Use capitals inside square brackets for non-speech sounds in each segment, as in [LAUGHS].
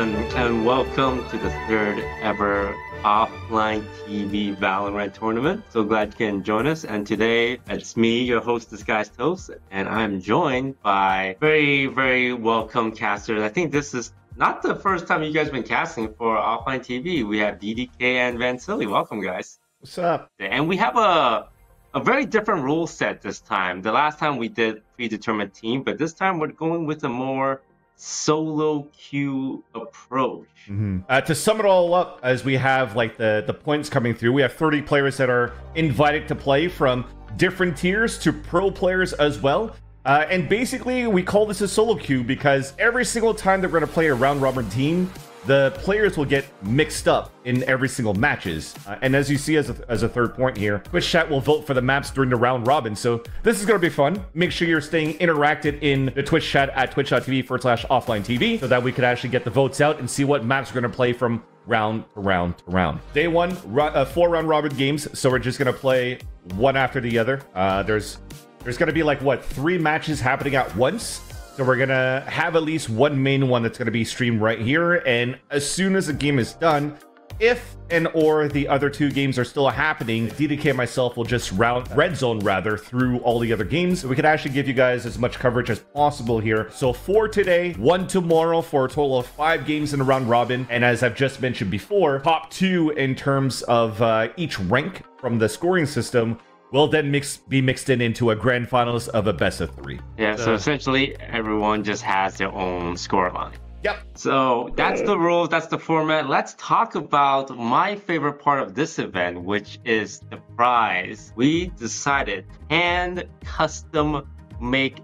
everyone, and welcome to the third ever offline TV Valorant tournament. So glad you can join us. And today it's me, your host, Disguised Toast, and I'm joined by very, very welcome casters. I think this is not the first time you guys have been casting for offline TV. We have DDK and Vansilli. Welcome, guys. What's up? And we have a a very different rule set this time. The last time we did predetermined team, but this time we're going with a more solo queue approach. Mm-hmm. Uh, to sum it all up, as we have like the the points coming through, we have 30 players that are invited to play from different tiers to pro players as well. Uh, and basically, we call this a solo queue because every single time that we're going to play a round robin team, the players will get mixed up in every single matches. Uh, and as you see as a, as a third point here, Twitch chat will vote for the maps during the round robin. So this is going to be fun. Make sure you're staying interacted in the Twitch chat at twitch.tv forward slash offline TV so that we could actually get the votes out and see what maps we're going to play from round to round to round. Day one, uh, four round robin games. So we're just going to play one after the other. Uh, there's there's going to be like what three matches happening at once so we're gonna have at least one main one that's gonna be streamed right here, and as soon as the game is done, if and or the other two games are still happening, DDK myself will just round red zone rather through all the other games. We could actually give you guys as much coverage as possible here. So for today, one tomorrow for a total of five games in a round robin. And as I've just mentioned before, top two in terms of uh, each rank from the scoring system will then mix be mixed in into a grand finals of a best of three. Yeah, so essentially everyone just has their own score line. Yep. So that's the rules, that's the format. Let's talk about my favorite part of this event, which is the prize. We decided hand custom make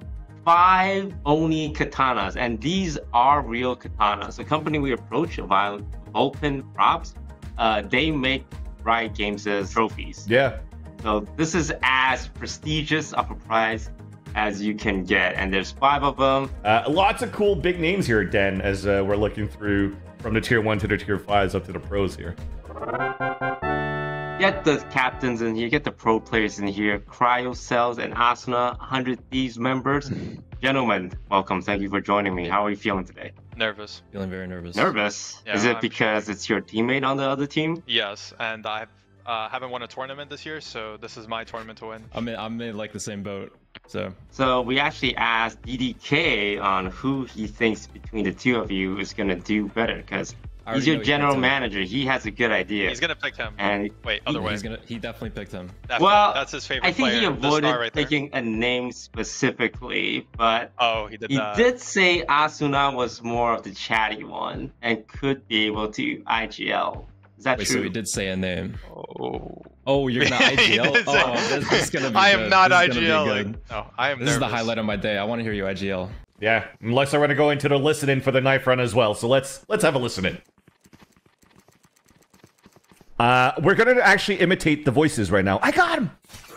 five Oni katanas, and these are real katanas. The company we approach, Vulcan Props, uh, they make Riot Games' trophies. Yeah. So this is as prestigious of a prize as you can get, and there's five of them. Uh, lots of cool big names here, Den, as uh, we're looking through from the tier one to the tier fives up to the pros here. Get the captains in here, get the pro players in here, Cryo Cells and Asuna, 100 Thieves members. [LAUGHS] Gentlemen, welcome. Thank you for joining me. How are you feeling today? Nervous. Feeling very nervous. Nervous? Yeah, Is it I'm... because it's your teammate on the other team? Yes, and I've uh, haven't won a tournament this year, so this is my tournament to win. I'm in, I'm in like the same boat. So. So we actually asked DDK on who he thinks between the two of you is gonna do better, because he's your general manager. He has a good idea. He's gonna pick him. And wait, other he, way. He's gonna. He definitely picked him. Definitely. Well, that's his favorite. I think player, he avoided right picking a name specifically, but oh, he did. He that. did say Asuna was more of the chatty one and could be able to IGL. Is that Wait, true? So he did say a name. Oh. Oh, you're not [LAUGHS] IGL. oh, this, this, is gonna be. I am good. not this IGL. No, I am. This nervous. is the highlight of my day. I want to hear you IGL. Yeah, unless I want to go into the listening for the knife run as well. So let's let's have a listen in. Uh, we're gonna actually imitate the voices right now. I got him.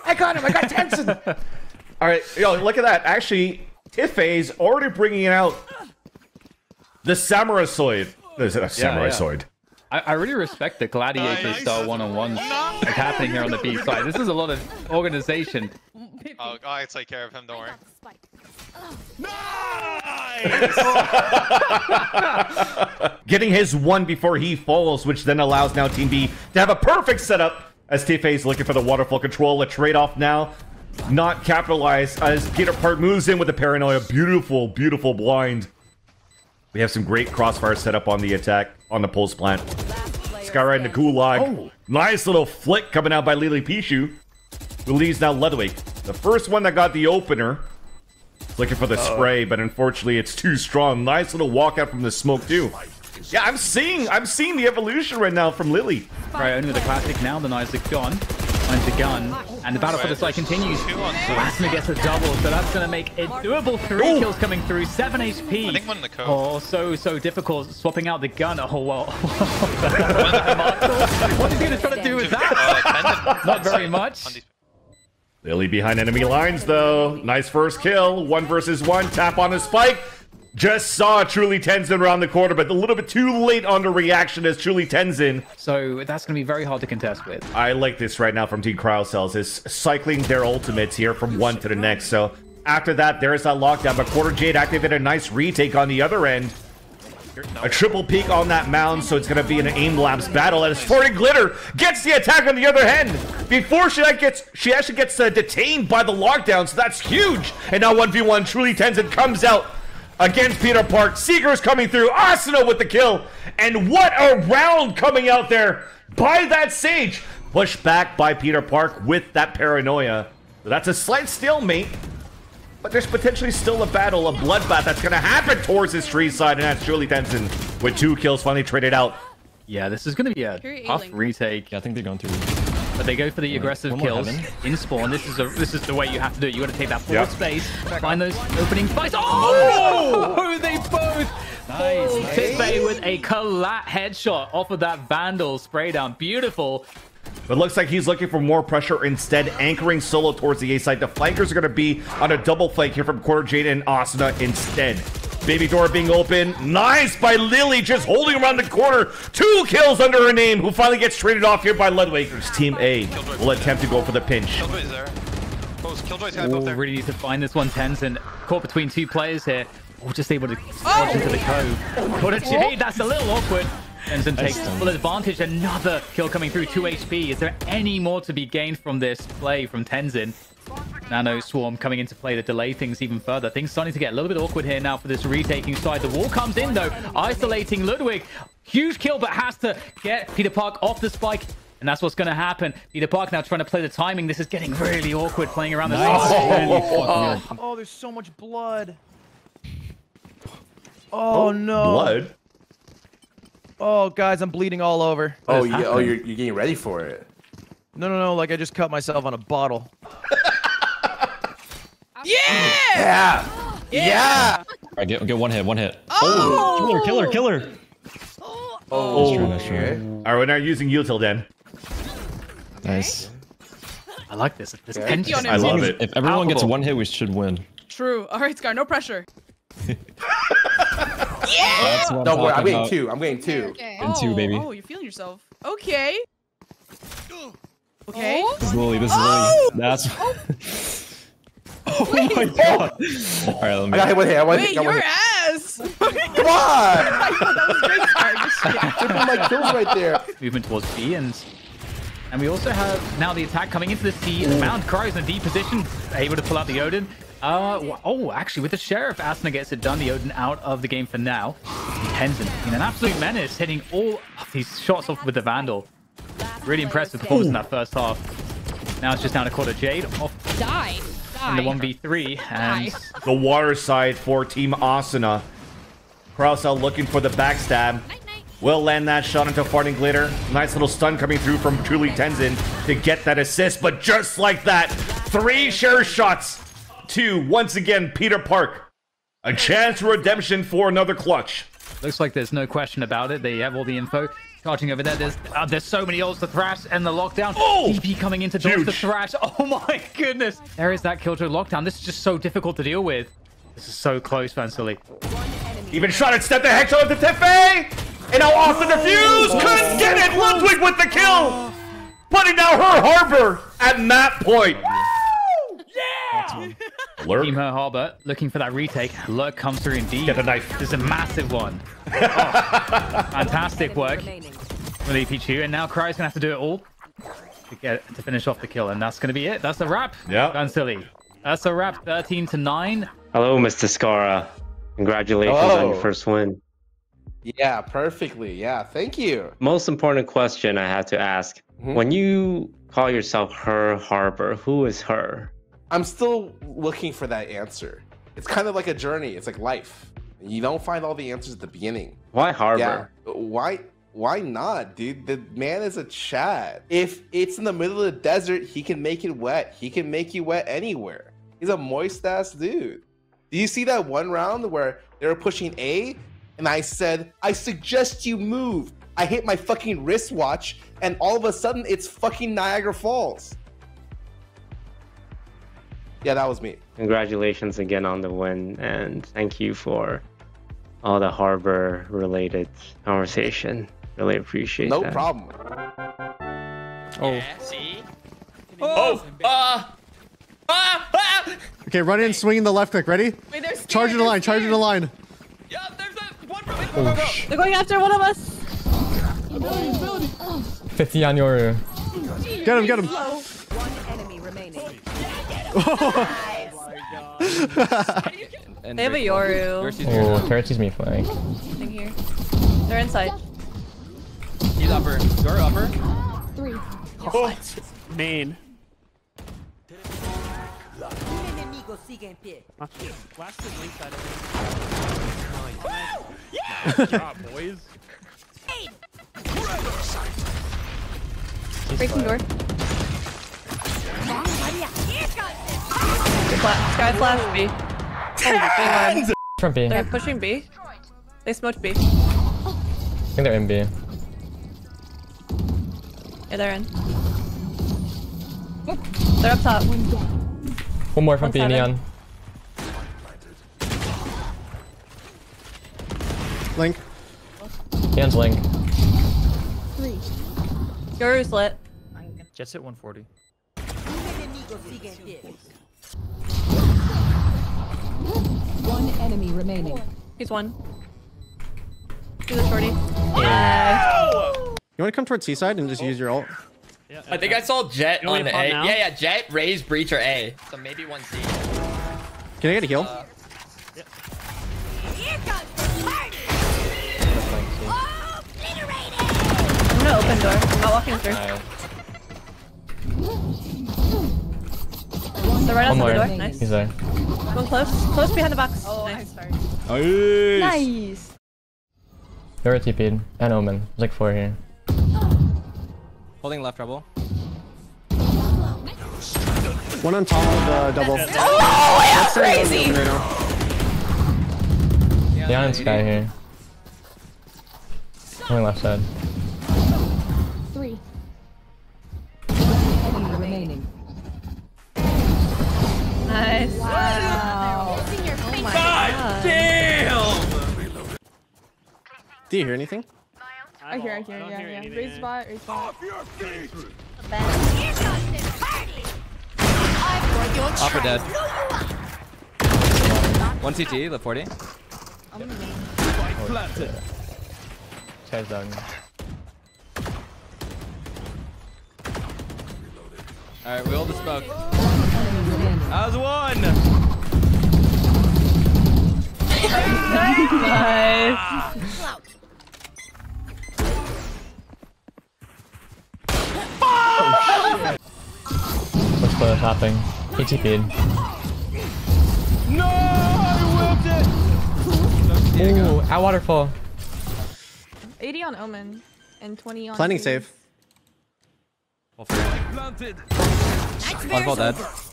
I got him. I got Tenson. [LAUGHS] All right, yo, look at that. Actually, Tiffany's already bringing out the samurai sword. There's a samurai yeah, yeah. sword. I, I really respect the gladiator nice. style one-on-ones like happening here on the B side. This is a lot of organization. [LAUGHS] Oh, I take care of him. Don't worry. Nice! [LAUGHS] Getting his one before he falls, which then allows now Team B to have a perfect setup as Tiffany is looking for the waterfall control. A trade-off now not capitalized as Peter Park moves in with the paranoia. Beautiful, beautiful blind. We have some great crossfire setup on the attack on the pulse plant. Skyride in the gulag. Oh. Nice little flick coming out by Lily Pichu. Who leaves now Ludwig. The first one that got the opener. Looking for the uh spray, but unfortunately it's too strong. Nice little walkout from the smoke too. Yeah, I'm seeing I'm seeing the evolution right now from Lily. Right, only with the classic now, the nice gone finds the gun, and the battle for the side continues. Asuna gets a double, so that's going to make it doable. Three Ooh. kills coming through, 7 HP. I think one in the code. Oh, so, so difficult. Swapping out the gun. Oh, well. [LAUGHS] [LAUGHS] What's he going to try to do with that? Uh, [LAUGHS] Not very much. They Lily behind enemy lines, though. Nice first kill. One versus one. Tap on the spike. Just saw Truly Tenzin around the corner, but a little bit too late on the reaction as Truly Tenzin. So that's going to be very hard to contest with. I like this right now from Team Cryocells, is cycling their ultimates here from one to the next. So after that, there's that lockdown, but Quarter Jade activated a nice retake on the other end. A triple peak on that mound, so it's going to be an aim labs battle And as Farting Glitter gets the attack on the other end. Before she gets, she actually gets uh, detained by the lockdown, so that's huge. And now 1v1, Truly Tenzin comes out against Peter Park. Seeker's coming through. Asuna with the kill. And what a round coming out there by that Sage. Pushed back by Peter Park with that paranoia. That's a slight stalemate. But there's potentially still a battle, a bloodbath that's going to happen towards this tree side. And that's Truly Tenzin with two kills finally traded out. Yeah, this is going to be a tough retake. Yeah, I think they're going through. But they go for the aggressive one kills in spawn. This is a this is the way you have to do it. You got to take that forward Yep. space, find those opening fights. Oh! oh they both. Nice, Oh, nice. Tisbay with a collat headshot off of that Vandal spray down. Beautiful. But looks like he's looking for more pressure instead, anchoring solo towards the A side. The flankers are going to be on a double flank here from Quarter Jade and Asuna instead. Baby door being open. Nice by Lily, just holding around the corner. Two kills under her name, who finally gets traded off here by Ludwigers. Team A will attempt to go for the pinch. Killjoy's there. Post, Killjoy's guy up Oh, there. really need to find this one Tenzin caught between two players here. Oh, just able to dodge into the cove. Oh, Quarter Jade, oh, oh. that's a little awkward. Tenzin takes full advantage. Another kill coming through, 2 HP. Is there any more to be gained from this play from Tenzin? Nano Swarm coming into play to delay things even further. Things starting to get a little bit awkward here now for this retaking side. The wall comes in though, isolating Ludwig. Huge kill, but has to get Peter Park off the spike. And that's what's going to happen. Peter Park now trying to play the timing. This is getting really awkward playing around the Oh, Oh, there's so much blood. Oh, oh no. blood. Oh, guys, I'm bleeding all over. Oh, yeah, oh, you're, you're getting ready for it. No, no, no. Like I just cut myself on a bottle. [LAUGHS] Yeah! Yeah! All right, get, get one hit, one hit. Oh! Killer, killer, killer. Oh, oh true, that's true. okay. All right, we're now using util then. Nice. I like this. This Okay. I love it. If everyone gets one hit, we should win. True. All right, Scar, no pressure. [LAUGHS] That's what Don't worry, I'm talking getting about. two. I'm getting two. Okay. And two, oh, baby. Oh, you're feeling yourself. Okay. Okay. Oh. This is Lily, this is Oh! Lily. That's. oh, [LAUGHS] oh my god. All right, let I me. got hit with hit. I want Wait, got one your hit. ass! [LAUGHS] Come on! [LAUGHS] I thought that was great, Scar. Just kidding. Triple my kills right there. movement towards B and and we also have now the attack coming into the C. Mount Cries in a D position, able to pull out the Odin. Uh, oh, actually, with the Sheriff, Asuna gets it done. The Odin out of the game for now. Tenzin in an absolute menace, hitting all of these shots off with the Vandal. Really impressive performance in that first half. Now it's just down to quarter Jade off Die. in the 1v3. And Die. [LAUGHS] The water side for Team Asuna. Krausa looking for the backstab. Night, night. Will land that shot into Farting Glitter. Nice little stun coming through from Truly Tenzin to get that assist. But just like that, three share shots to, once again, Peter Park. A chance for redemption for another clutch. Looks like there's no question about it. They have all the info. Charging over there. There's uh, there's so many ults to thrash and the lockdown. Oh! DP coming into to Huge. thrash. [LAUGHS] Oh my goodness. There is that Killjoy lockdown. This is just so difficult to deal with. This is so close, Vansilli. Even shot it, step the headshot with the Tefe! And now off the defuse! Couldn't get it! Ludwig with the kill! Putting down her harbor at map point. Lurk. Team Her Harbor looking for that retake. Lurk comes through indeed. Get the knife. This is a massive one. Oh, [LAUGHS] fantastic work with EP2. And now Cry's going to have to do it all to get to finish off the kill. And that's going to be it. That's a wrap. Yeah. Vansilli. That's a wrap. 13 to 9. Hello, Mr. Scarra. Congratulations on your first win. Yeah, perfectly. Yeah, thank you. Most important question I had to ask. Mhm. When you call yourself her harbor, who is her? I'm still looking for that answer. It's kind of like a journey. It's like life. You don't find all the answers at the beginning. Why harbor? Yeah. Why? Why not, dude? The man is a Chad. If it's in the middle of the desert, he can make it wet. He can make you wet anywhere. He's a moist ass dude. Do you see that one round where they were pushing A, and I said, "I suggest you move." I hit my fucking wristwatch, and all of a sudden, it's fucking Niagara Falls. Yeah, that was me. Congratulations again on the win, and thank you for all the harbor related conversation. Really appreciate No that. No problem. Oh, Oh, uh, ah, ah. Okay, run in, swing in the left click. Ready? Wait, there's Charge in the line, charge in the line. Yeah, there's a one They're going after one of us. 50 on Yoru. Get him, get him. They have a Yoru. Oh, turret sees me flying. Thing here. They're inside. He's upper. You're upper. Main. Last is link side. Nice job, boys. Breaking door. Sky flash B. From B. I They're pushing B. They smoked B. I think they're in B. Yeah, they're in. They're up top. One more from B, One Neon. Link. Neon's link. Yoru's lit. Jets at 140. One enemy remaining. He's one. He's a shorty. Yeah. You want to come towards seaside and just use your ult? Yeah, I think I saw Jet on me A. to now? Yeah, yeah, Jet, Raze, Breach, or A. So maybe one C. Can I get a heal? I'm gonna open door. I'm not walking through. They're right One outside the more. door. Nice. He's there. One close. Close behind the box. Oh, nice. Sorry. Nice. Yoru TP'd. And Omen. There's like four here. Holding left rebel. One on top of the double. [LAUGHS] Oh, yeah, crazy. Right now. Neon and Sky here. Only left side. Nice. Wow. Oh my god. Do you hear anything? I hear, I hear, yeah, yeah. Raise spot, raise spot. Upper dead. One CT, left 40. Sky's down. Alright, we all the smoke. Enemy remaining. That was one! Nice. What's the hopping? He TP'd. No! I whipped it! Ooh, at waterfall. 80 on Omen and 20 on. Planning Fuse. save. Waterfall dead. Last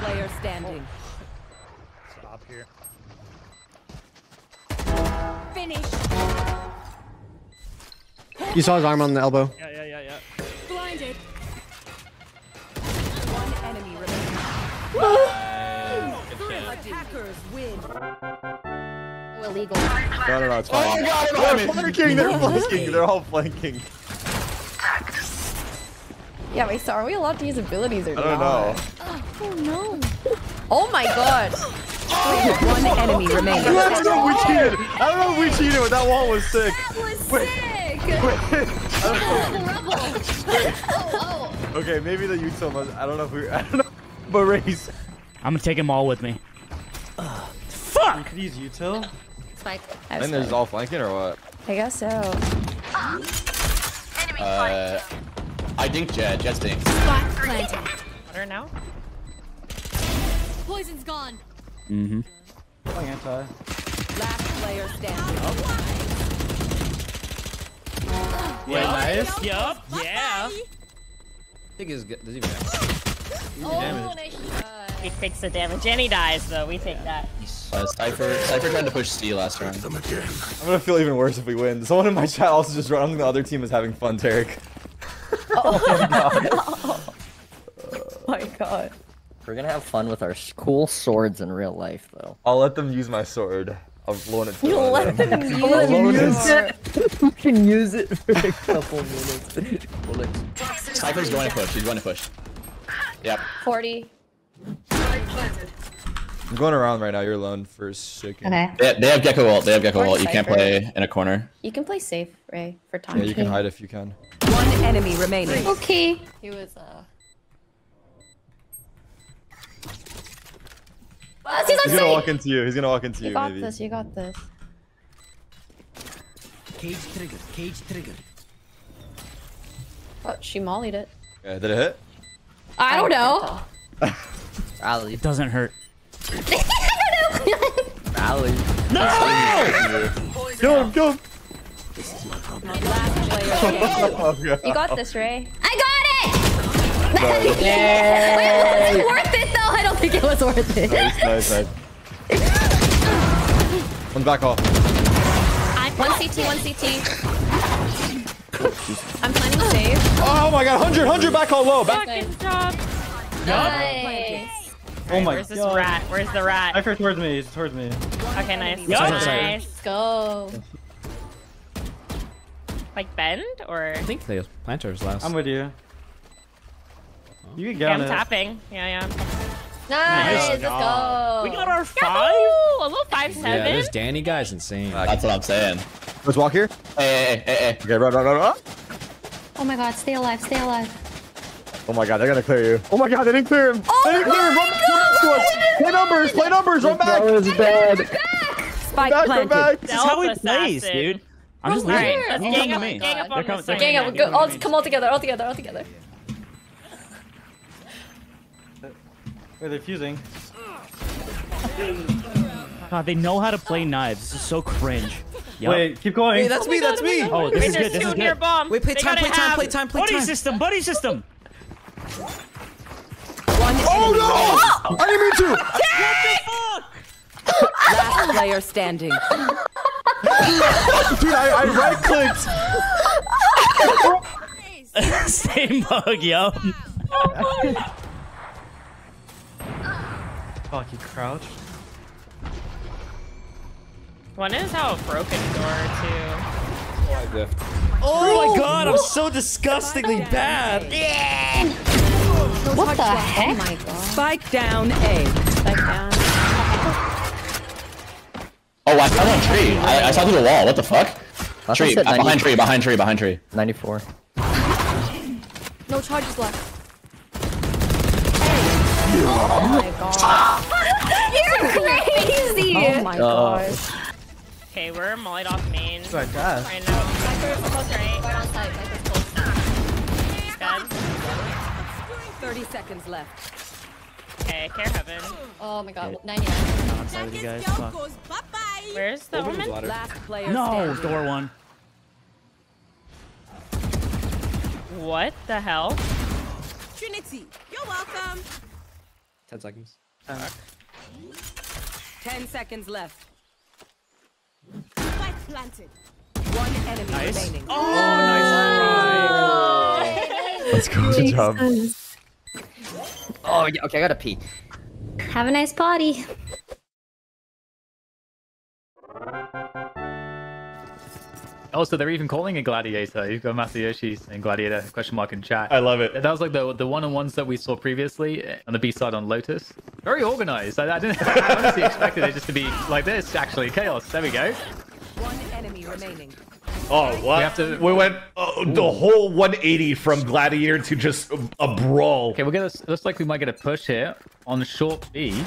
player standing. Stop here. You saw his arm on the elbow. Yeah, yeah, yeah, yeah. Blinded. One enemy remaining. Attackers win. Illegal. No, no, no, it's fine. Oh, God, they're flanking. They're flanking. They're all flanking. Yeah, wait, so are we allowed to use abilities or not? I don't know. Oh no. Oh my god. One enemy remaining. Let's go. We cheated. I don't know if we cheated, but that wall was sick. That was sick. [LAUGHS] Okay, maybe the Yuto must. I don't know if we. [LAUGHS] I don't know. But race. I'm gonna take them all with me. Fuck! Could use Yuto. Spike. And there's all flanking or what? I guess so. Uh, I think Jet. Jet stinks. Better now? Poison's gone. Mm-hmm. Last player standing. Yeah, nice. Yup. Yeah. I think is good. Does he have He takes the damage and he dies though. We take that. uh, Cypher. Cypher tried to push C last round. I'm gonna feel even worse if we win. Someone in my chat also just wrote, I think the other team is having fun, Tarik. Oh, [LAUGHS] oh [LAUGHS] my god. We're gonna have fun with our cool swords in real life, though. I'll let them use my sword. I'll loan it to You one let [LAUGHS] of them them. use I'll loan it. it. You can use it for a couple minutes. Cypher's going to push. He's going to push. Yep. 40. I'm going around right now. You're alone for a second. Okay. They, they have Gecko ult. They have Gecko Or ult. You can't play in a corner. You can play safe, Ray, for time. Yeah, you can hide if you can. One enemy remaining. Okay. He was, uh... Oh, he's on He's gonna walk into you. He's gonna walk into You you, got maybe. this, you got this. Cage trigger. Cage trigger. Oh, she mollied it. Yeah, did it hit? I don't know. [LAUGHS] Rally. It doesn't hurt. Rally. No! Kill him, kill him! Last player standing. You got this, Ray. I got it! Nice. [LAUGHS] Wait, was it worth it though? I don't think it was worth it. Nice, nice, nice. One back off. One CT, one CT. I'm planning to save. Oh my god, 100, 100 back all low. Back. Fucking job. Nice. Oh my Where's this god. rat? Where's the rat? Cypher towards me. He's towards me. Okay, nice. Yeah. Nice. Let's go. Like bend or? I think the planters last. I'm with you. Oh. You can Okay, get on I'm it. tapping. Yeah, yeah. Nice. Let's go. We got our five. Yahoo! A little five seven. Yeah, this Danny guy's insane. Uh, that's what I'm saying. Let's walk here. Hey, hey, hey, hey. Okay, run, run, run, run. Oh my god, stay alive, stay alive. Oh my god, they're gonna clear you. Oh my god, they didn't clear him. Oh they didn't clear him. Run, run to us. Play numbers, play numbers, run back. That was bad. Spike Back, run planted. back. This is how he Stealth plays, dude. I'm just From leaving. where? Let's Oh gang my up, me. gang up They're on coming- this they're side. Gang up, go, all, come all together, all together, all together. Wait, they're fusing. God, they know how to play knives. This is so cringe. Yup. Wait, keep going. Hey, that's me, that's oh, me. Oh, this Wait, is good. This is good. bomb. Wait, play They time, gotta play time, play time, play Buddy time. system, buddy system. One Oh no! I didn't mean to. last player standing. Dude, I, I right clicked. [LAUGHS] Same bug, yo. Fuck, you crouched. One is how a broken door too. Oh, oh my oh! god, I'm so disgustingly bad. What the Oh heck? my god. Spike down A. Back down. Oh, I saw on tree. I, I saw through the wall. What the fuck? Last Tree. uh, behind tree. Behind tree. Behind tree. 94. No charges left. Oh my god. You're crazy! Oh my god. Okay, we're mollied off main. That's what I got. Right now. Cypher's close right. We're on site, Viper's 30 seconds left. Okay, care heaven. Oh my god, 99. I'm sorry with you guys. Fuck. Where's the woman? Last player No, standing. door one. What the hell? Trinity, you're welcome. 10 seconds. 10 seconds left. Spike planted. One enemy Nice. remaining. Oh, nice oh. Let's go. Good job. Oh, yeah, okay, I gotta pee. Have a nice party. Oh, so they're even calling it Gladiator. You've got Masayoshi saying Gladiator question mark in chat. I love it. That was like the the one on ones that we saw previously on the B side on Lotus. Very organized. I, I didn't [LAUGHS] I honestly expected it just to be like this. Actually, chaos. There we go. One enemy remaining. Oh, what? We have to- We went uh, the whole 180 from Gladiator to just a, a brawl. Okay, we're gonna. Looks like we might get a push here on short B.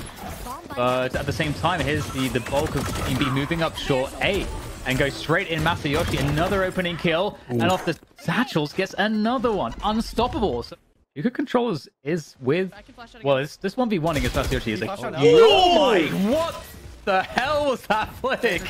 But at the same time, here's the the bulk of Team B moving up short A and go straight in Masayoshi. Another opening kill, and off the satchels gets another one. Unstoppable. So Yuka Controllers is with. Well, it's, this one v one against Masayoshi is like. Flash. Oh my! What the hell was that flick?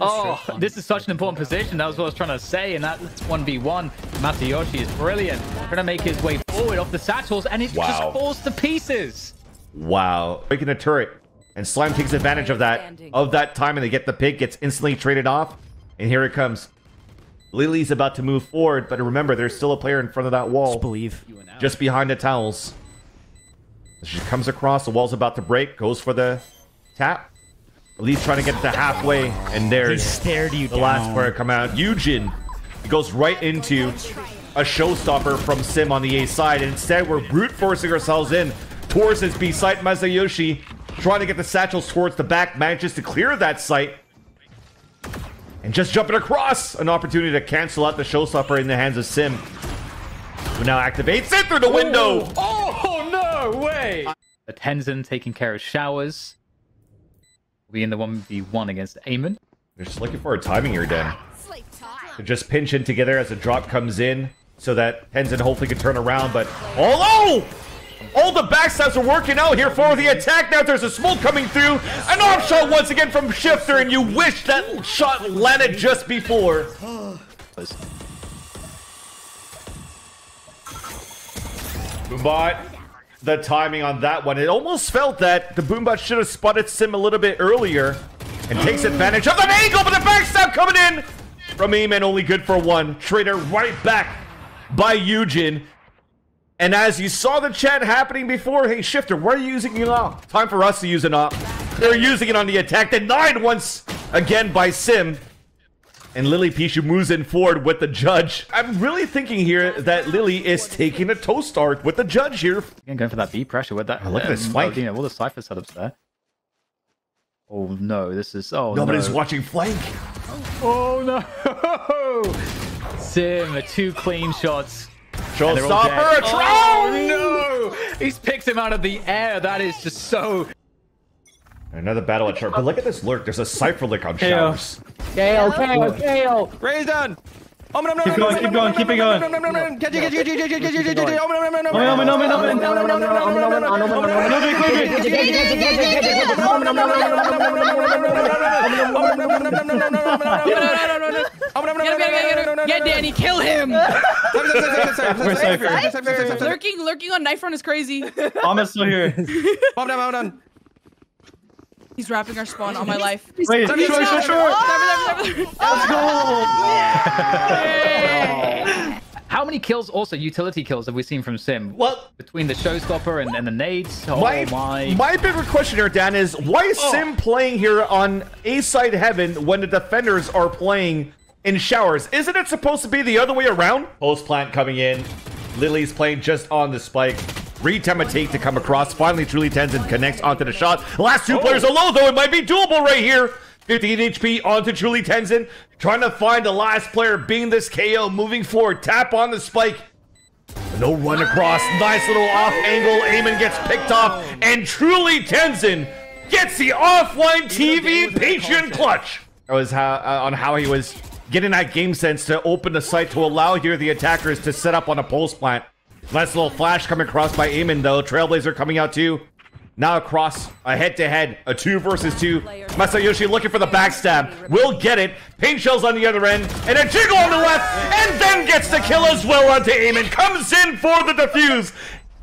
Oh, this is such an important position. That was what I was trying to say, and that 1v1. Masayoshi is brilliant. Trying to make his way forward off the satchels, and it Wow. just falls to pieces. Wow. Breaking a turret. And Slime takes advantage of that of that time and they get the pick, gets instantly traded off. And here it comes. Lily's about to move forward, but remember, there's still a player in front of that wall. Just believe. Just behind the towels. She comes across, the wall's about to break, goes for the tap. Lily's trying to get to halfway, and there's He stared you the last down. player come out. Eugen goes right into a showstopper from Sym on the A side, and instead we're brute forcing ourselves in towards his B side. Masayoshi trying to get the satchels towards the back, manages to clear that site. And just jumping across, an opportunity to cancel out the showstopper in the hands of Sym. Who now activates it through the window. Oh, oh no way! The Tenzin taking care of showers. We in the 1v1 against Eamon. They're just looking for a timing here, Dan. To just pinch in together as the drop comes in so that Tenzin hopefully can turn around. But although all the backstabs are working out here for the attack, now there's a smoke coming through. An off shot once again from Shiphtur, and you wish that shot landed just before. Boombot, the timing on that one. It almost felt that the Boombot should have spotted Sym a little bit earlier and takes advantage of an angle, but the backstab coming in from Eamon, only good for one. Trader right back by Eugen. And as you saw the chat happening before, hey, Shiphtur, you using it on? Time for us to use it on. They're using it on the attack. Denied once again by Sym. And Lily Pichu moves in forward with the judge. I'm really thinking here that Lily is taking a toe start with the judge here. Again, going for that B pressure with that. Oh, look at this um, flank. You know, all the Cypher setups there. Oh no, this is. Oh Nobody's no. watching flank. Oh no! Sym, two clean shots. Showstopper. Oh no! He's picked him out of the air. That is just so. Another battle at Sharp. But look at this lurk. There's a Cypher lick on Showers. KO, KO, KO. Raise done. Oh, no, no, Keep no, going, no, keep no, going, no, keep no, it no, going. it, catch it, catch it. Oh, no, no, no, no, Omen, no, Omen, no, Omen, no, no, no, no, no, no, no, no, Yeah, Danny, kill him! Where's Cypher? lurking, lurking on knife run is crazy. Ahmed's still here. Bomb down, bomb down. He's wrapping our spawn on my life. Wait, short, short, short. Let's go! How many kills, also utility kills, have we seen from Sym? Well, between the showstopper and, and the nades. Oh my, my! my bigger question here, Dan, is why is oh. Sym playing here on A side heaven when the defenders are playing in showers? Isn't it supposed to be the other way around? Post plant coming in. Lily's playing just on the spike. Read time a take to come across. Finally, Truly Tenzin connects onto the shot. Last two players alone, though. It might be doable right here. 15 HP onto Truly Tenzin. Trying to find the last player being this KO. Moving forward. Tap on the spike. No run across. Nice little off angle. Eamon gets picked off. And Truly Tenzin gets the offline TV Patreon clutch. That was how, uh, on how he was getting that game sense to open the site to allow here the attackers to set up on a pulse plant. Nice little flash coming across by Eamon though. Trailblazer coming out too. Now across a head-to-head, a two versus two. Masayoshi looking for the backstab. Will get it. Paint shells on the other end, and a jiggle on the left, and then gets the kill as well onto Eamon. Comes in for the defuse.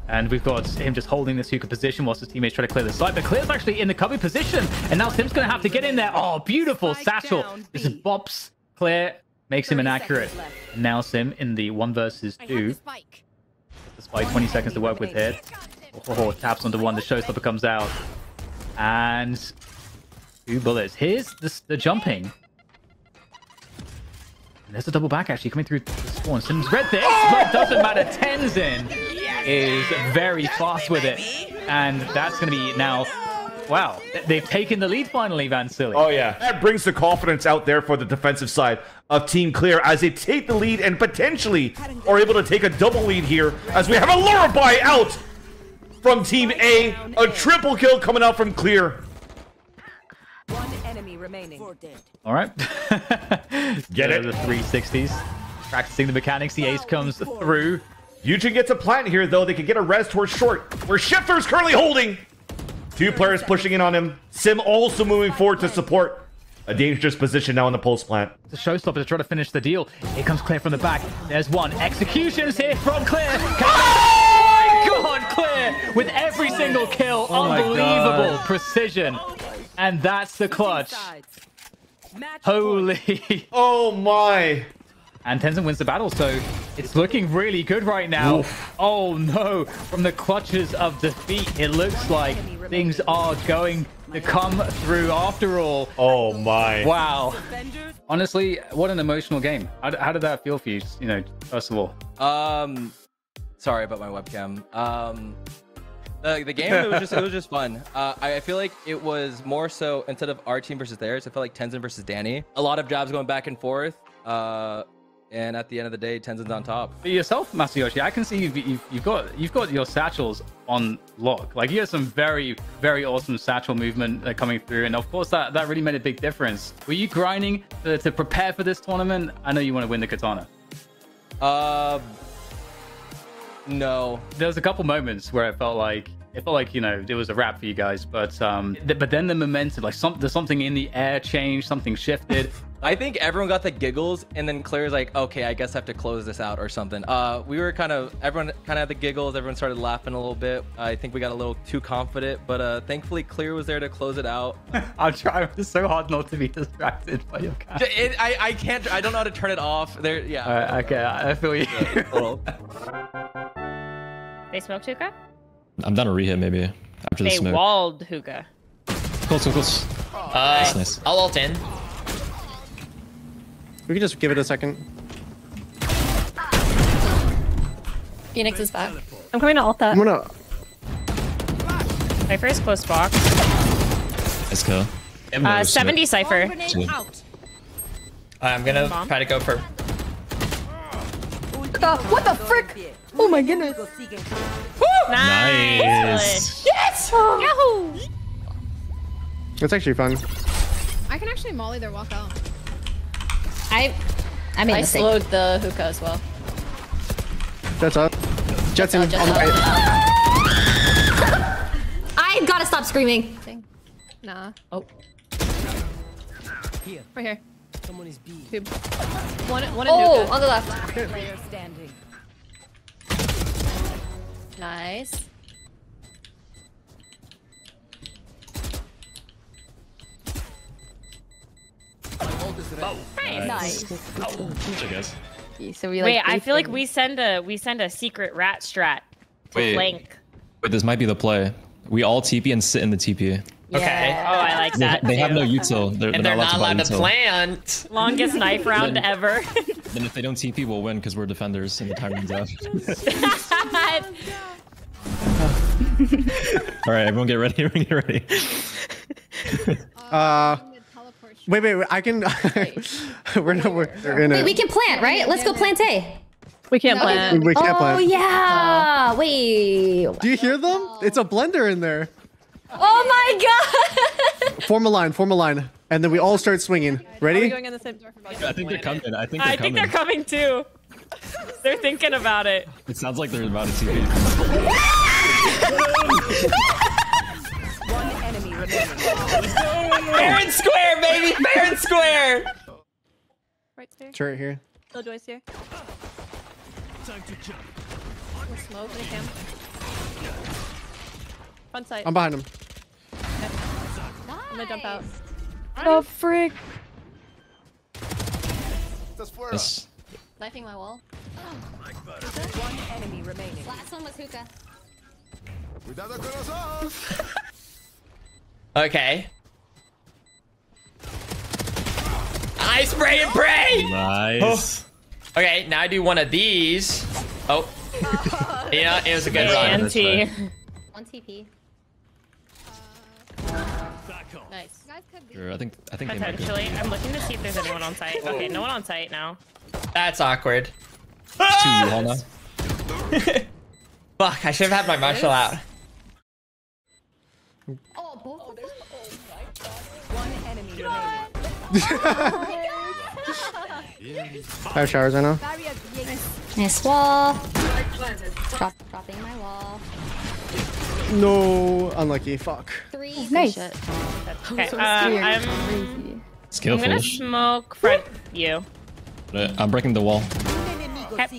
And we've got him just holding this Hookah position whilst his teammates try to clear the site. But Clear's actually in the cover position. And now Sym's going to have to get in there. Oh, beautiful satchel. This is bops. Clear makes him inaccurate. Now Sym in the one versus two. Spike, 20 seconds to work with here. Oh, taps onto one. The showstopper comes out. And two bullets. Here's the, the jumping. And there's a double back actually coming through the spawn. Syms read this, but it doesn't matter. Tenzin is very fast with it. And that's going to be now... Wow, they've taken the lead finally, Vansilli. Oh, yeah. That brings the confidence out there for the defensive side of Team Clear as they take the lead and potentially are able to take a double lead here as we have a Lullaby out from Team A. A triple kill coming out from Clear. One enemy remaining. All right. [LAUGHS] Get it? The 360s. Practicing the mechanics. The ace comes through. Eugen gets a plant here, though. They can get a res towards short, where Shiphtur's currently holding. Two players pushing in on him. Sym also moving forward to support. A dangerous position now in the pulse plant. The showstopper to try to finish the deal. Here comes Clear from the back. There's one. Executions here from Clear. Oh my god, Clear! With every single kill. Oh Unbelievable God. precision. And that's the clutch. Holy. [LAUGHS] Oh my. And Tenzin wins the battle, so it's looking really good right now. Oh no, from the clutches of defeat, it looks like things are going to come through after all. Oh my. Wow. Honestly, what an emotional game. How, how did that feel for you, you know, first of all? Um, sorry about my webcam. Um, The, the game it was just it was just fun. Uh, I, I feel like it was more so instead of our team versus theirs. I felt like Tenzin versus Danny. A lot of jobs going back and forth. Uh, and at the end of the day, Tenzin's on top. For yourself, Masayoshi, I can see you've, you've, you've got you've got your satchels on lock. Like you have some very very awesome satchel movement uh, coming through, and of course that that really made a big difference. Were you grinding to, to prepare for this tournament? I know you want to win the katana. Uh, no. There was a couple moments where it felt like it felt like you know it was a wrap for you guys, but um, th- but then the momentum, like some there's something in the air changed, something shifted. [LAUGHS] I think everyone got the giggles, and then Clear's like, "Okay, I guess I have to close this out or something." Uh, we were kind of everyone kind of had the giggles. Everyone started laughing a little bit. I think we got a little too confident, but uh, thankfully Clear was there to close it out. [LAUGHS] I'm trying. It's so hard not to be distracted by your cat. It, I I can't. I don't know how to turn it off. There, yeah. Alright, okay, I feel you. They smoked hookah? I'm down to rehab maybe after the They smoke. walled hookah. Close, close, close. Uh, Nice, nice. I'll alt in. We can just give it a second. Phoenix is back. I'm coming to ult that. I'm gonna. My first close box. Let's go. Uh, 70 Cypher. I'm gonna Bomb. try to go for. Uh, what the frick? Oh my goodness. Nice. Yes! Yahoo! It's actually fun. I can actually molly their walk out. I, I made a I mistake. slowed the hookah as well. Jets up. Jets in. Oh, Jets on the right. I gotta stop screaming. Nah. Oh. Here. Right here. Someone is B. Tube. One, one in Oh, hookah. on the left. Player standing. Nice. Nice. I guess. So we like. Wait, I feel like we send a we send a secret rat strat to Wait. flank. But this might be the play. We all TP and sit in the TP. Okay. Oh, I like that. they have no util. They're, And they're they're not allowed buy to util. plant. Longest knife [LAUGHS] round ever. [LAUGHS] Then if they don't TP, we'll win because we're defenders and the time runs out. [LAUGHS] all right, everyone get ready. Everyone get ready. Uh. Wait, wait, wait. I can. we're not. We're, we're in Wait, it. we can plant, right? Let's go plant A. We can't No. plant. We can't oh plant. yeah. Wait. Do you hear them? It's a blender in there. Oh my god. Form a line. Form a line, and then we all start swinging. Are we Ready? going in the same door for I think they're coming. I think they're I think coming. they're coming too. They're thinking about it. It sounds like they're about to TP. One enemy remaining. Fair and square, baby. Fair and square. Right stairs. Turret here. Killjoy's here. Time to jump. Smoke and a cam. Front side. I'm behind him. I'm gonna jump out. Oh frick. Yes. Knifing my wall. One enemy remaining. Last one was hookah. [LAUGHS] Okay. I spray and pray. Nice. Oh. Okay, now I do one of these. Oh. [LAUGHS] yeah, it was a good run. One TP. Nice. You guys could be. Sure, I think I think they. Potentially. I'm looking to see if there's anyone on site. Okay, no one on site now. That's awkward. It's two U-Haul now. [LAUGHS] Fuck, I should have had my martial out. Oh, both of them? Oh one enemy remaining. [LAUGHS] I have showers. I know. Nice wall. Drop, dropping my wall. No, unlucky. Fuck. Three. Nice. Okay, So uh, I'm, crazy. I'm gonna smoke front you. I'm breaking the wall. Uh,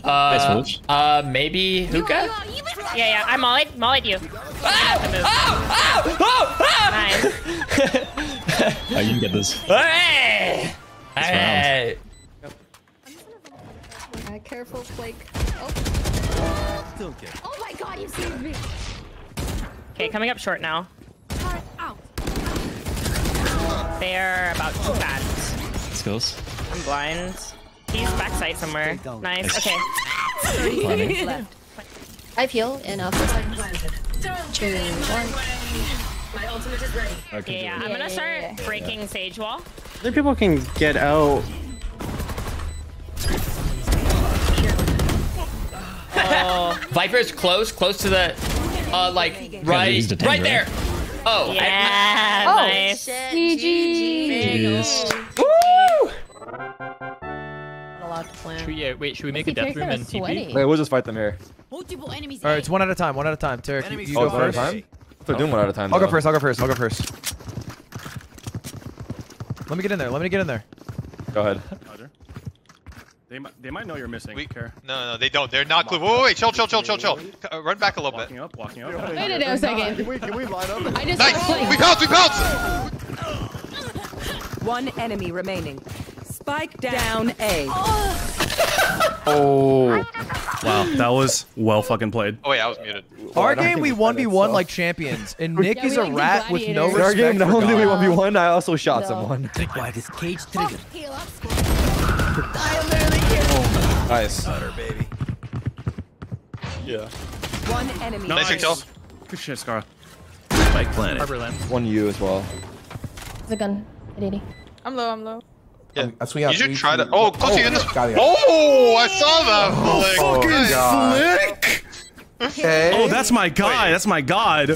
Flash. uh, maybe hookah? Yeah, yeah, I mollied, mollied you. Ah! Oh! Oh! Oh! Nice. [LAUGHS] Oh, you can get this. Hey! Hey! Uh, careful, Flake. Oh my god, you saved me. Okay, coming up short now. They're about two bad. Skills. I'm blind. He's backside somewhere. Nice. Okay. [LAUGHS] Climbing. I have heal in uh, four seconds. two, one. Yeah, yeah, I'm gonna start breaking Sage Wall. Other people can get out. Oh. Viper's close, close to the, uh, like, right, used right right? there. Oh, Yeah, Oh, nice. GG. Woo! Not allowed to plan. Should we, uh, wait, should we make a death room kinda and TP? Wait, we'll just fight them here. Multiple enemies. All right, it's one at a time. One at a time. Tarik, you, you oh, go it's one at a first. time? They're doing one at a time. I'll go first. I'll go first. I'll go first. Let me get in there. Let me get in there. Go ahead. Roger. They might, they might know you're missing. We, care. No, no, they don't. They're not clue. Wait, wait, wait, chill, chill, chill, chill, chill. Uh, run back a little bit. Walking up, walking up. Wait a damn second. Can we, can we line up? I just Nice. We bounce, we bounce. One enemy remaining. Spike down A. [LAUGHS] Oh. Wow, that was well fucking played. Oh yeah, I was muted. Our I don't game, we 1v1 like champions, and [LAUGHS] Nick Yeah, is a rat with no gladiators. In our game, not only we 1v1, I also shot No. someone. Why this cage trigger? Oh, nice. baby. Yeah. One enemy. Nice Nice. kill. Good shit, Scar. Spike planet. Harbor. One you as well. It's a gun. At 80. I'm low, I'm low. Yeah. Um, that's when you have You should try to. Oh, close to you oh, in this. Oh, I saw that oh, flick. Fucking God. Flick! Okay. Oh, that's my guy. That's my god.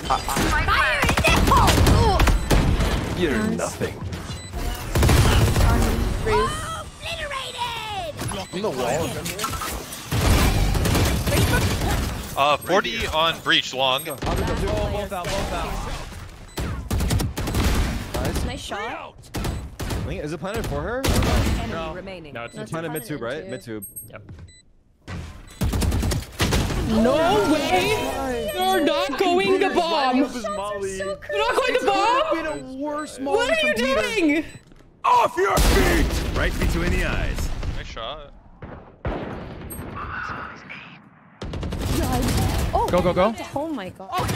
You're nothing. In the wall. Uh, 40 on breach long. Oh, both out, both out. Nice shot. Wait, Is it planted for her? Enemy remaining. No, it's It's planted mid tube, right? Mid tube. Yep. No way! You're not going to bomb! You're not going to bomb? worse What are you doing? Off your feet! Right between the eyes. Nice shot. Oh, Go, go, go. Oh my god. One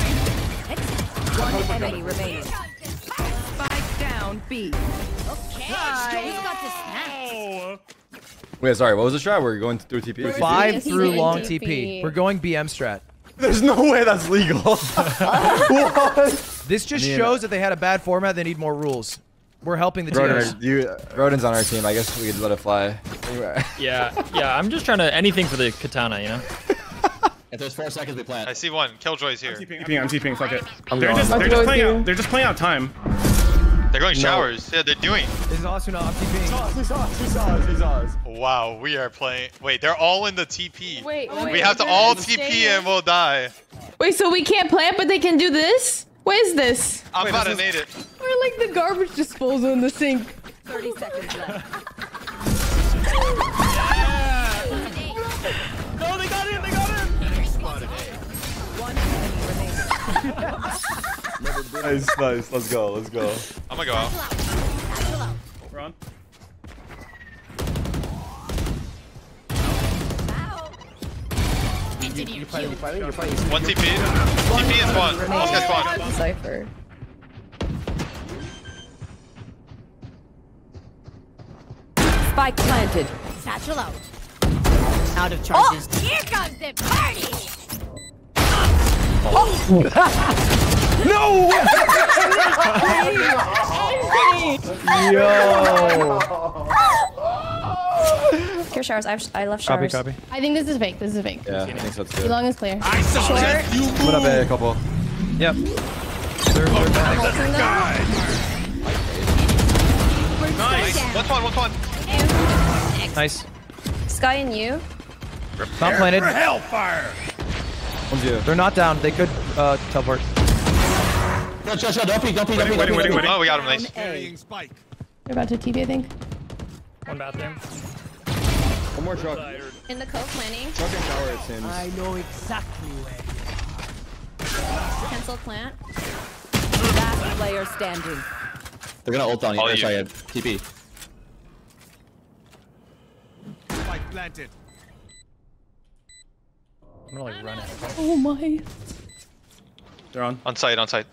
enemy remaining. Spike down B. Wait, sorry, what was the strat? We're going through TP? Five through long TP. TP. We're going BM strat. There's no way that's legal. [LAUGHS] what? This just I mean, shows that they had a bad format. They need more rules. We're helping the Roden, teams. you, Roden's on our team. I guess we could let it fly. Anyway. Yeah, yeah, I'm just trying to, anything for the katana, you know? If there's four seconds, we plant. I see one. Killjoy's here. TPing, I'm TPing, fuck it. I'm they're gone. just, I'll they're just playing out. They're just playing out time. They're going showers. Yeah, they're doing. This is Asuna. I'm TPing. He saw us, he saw us, he saw us. Wow, we are playing. Wait, they're all in the TP. Wait, we wait, have to all TP and we'll die. Wait, so we can't plant, but they can do this? What is this? I'm Wait, about to this nade it. We're like the garbage disposal in the sink. 30 seconds left. [LAUGHS] No, Nice, nice. Let's go, let's go. I'm gonna go out. We're on. One TP. TP is one. Last guy spawn. Cypher. Spike planted. Satchel out. Out of charges. Oh, here comes the party. [LAUGHS] Oh. [LAUGHS] No! Yo! Here, showers. I, have, I left Copy, showers. copy. I think this is fake. This is fake. Yeah, I think so Too too. long is clear. I saw Short. that you I'm gonna a couple. Yep. They're, they're back. Nice. One spawn, one. Nice. Sky and you. Not planted. for hellfire. One's you. They're not down. They could uh, teleport. No, chill, chill. Don't peek, don't peek, don't peek. Waiting, waiting, waiting. Oh, we got him. Nice. Spike. They're about to TP, I think. One bathroom. One more truck. In the cove planning. Truck and shower, it seems. I know exactly where. Cancel plant. Last player standing. They're gonna ult on you. All Or, you. sorry, TP. Spike planted. I'm gonna like run it. Oh my. They're on. On site, on site.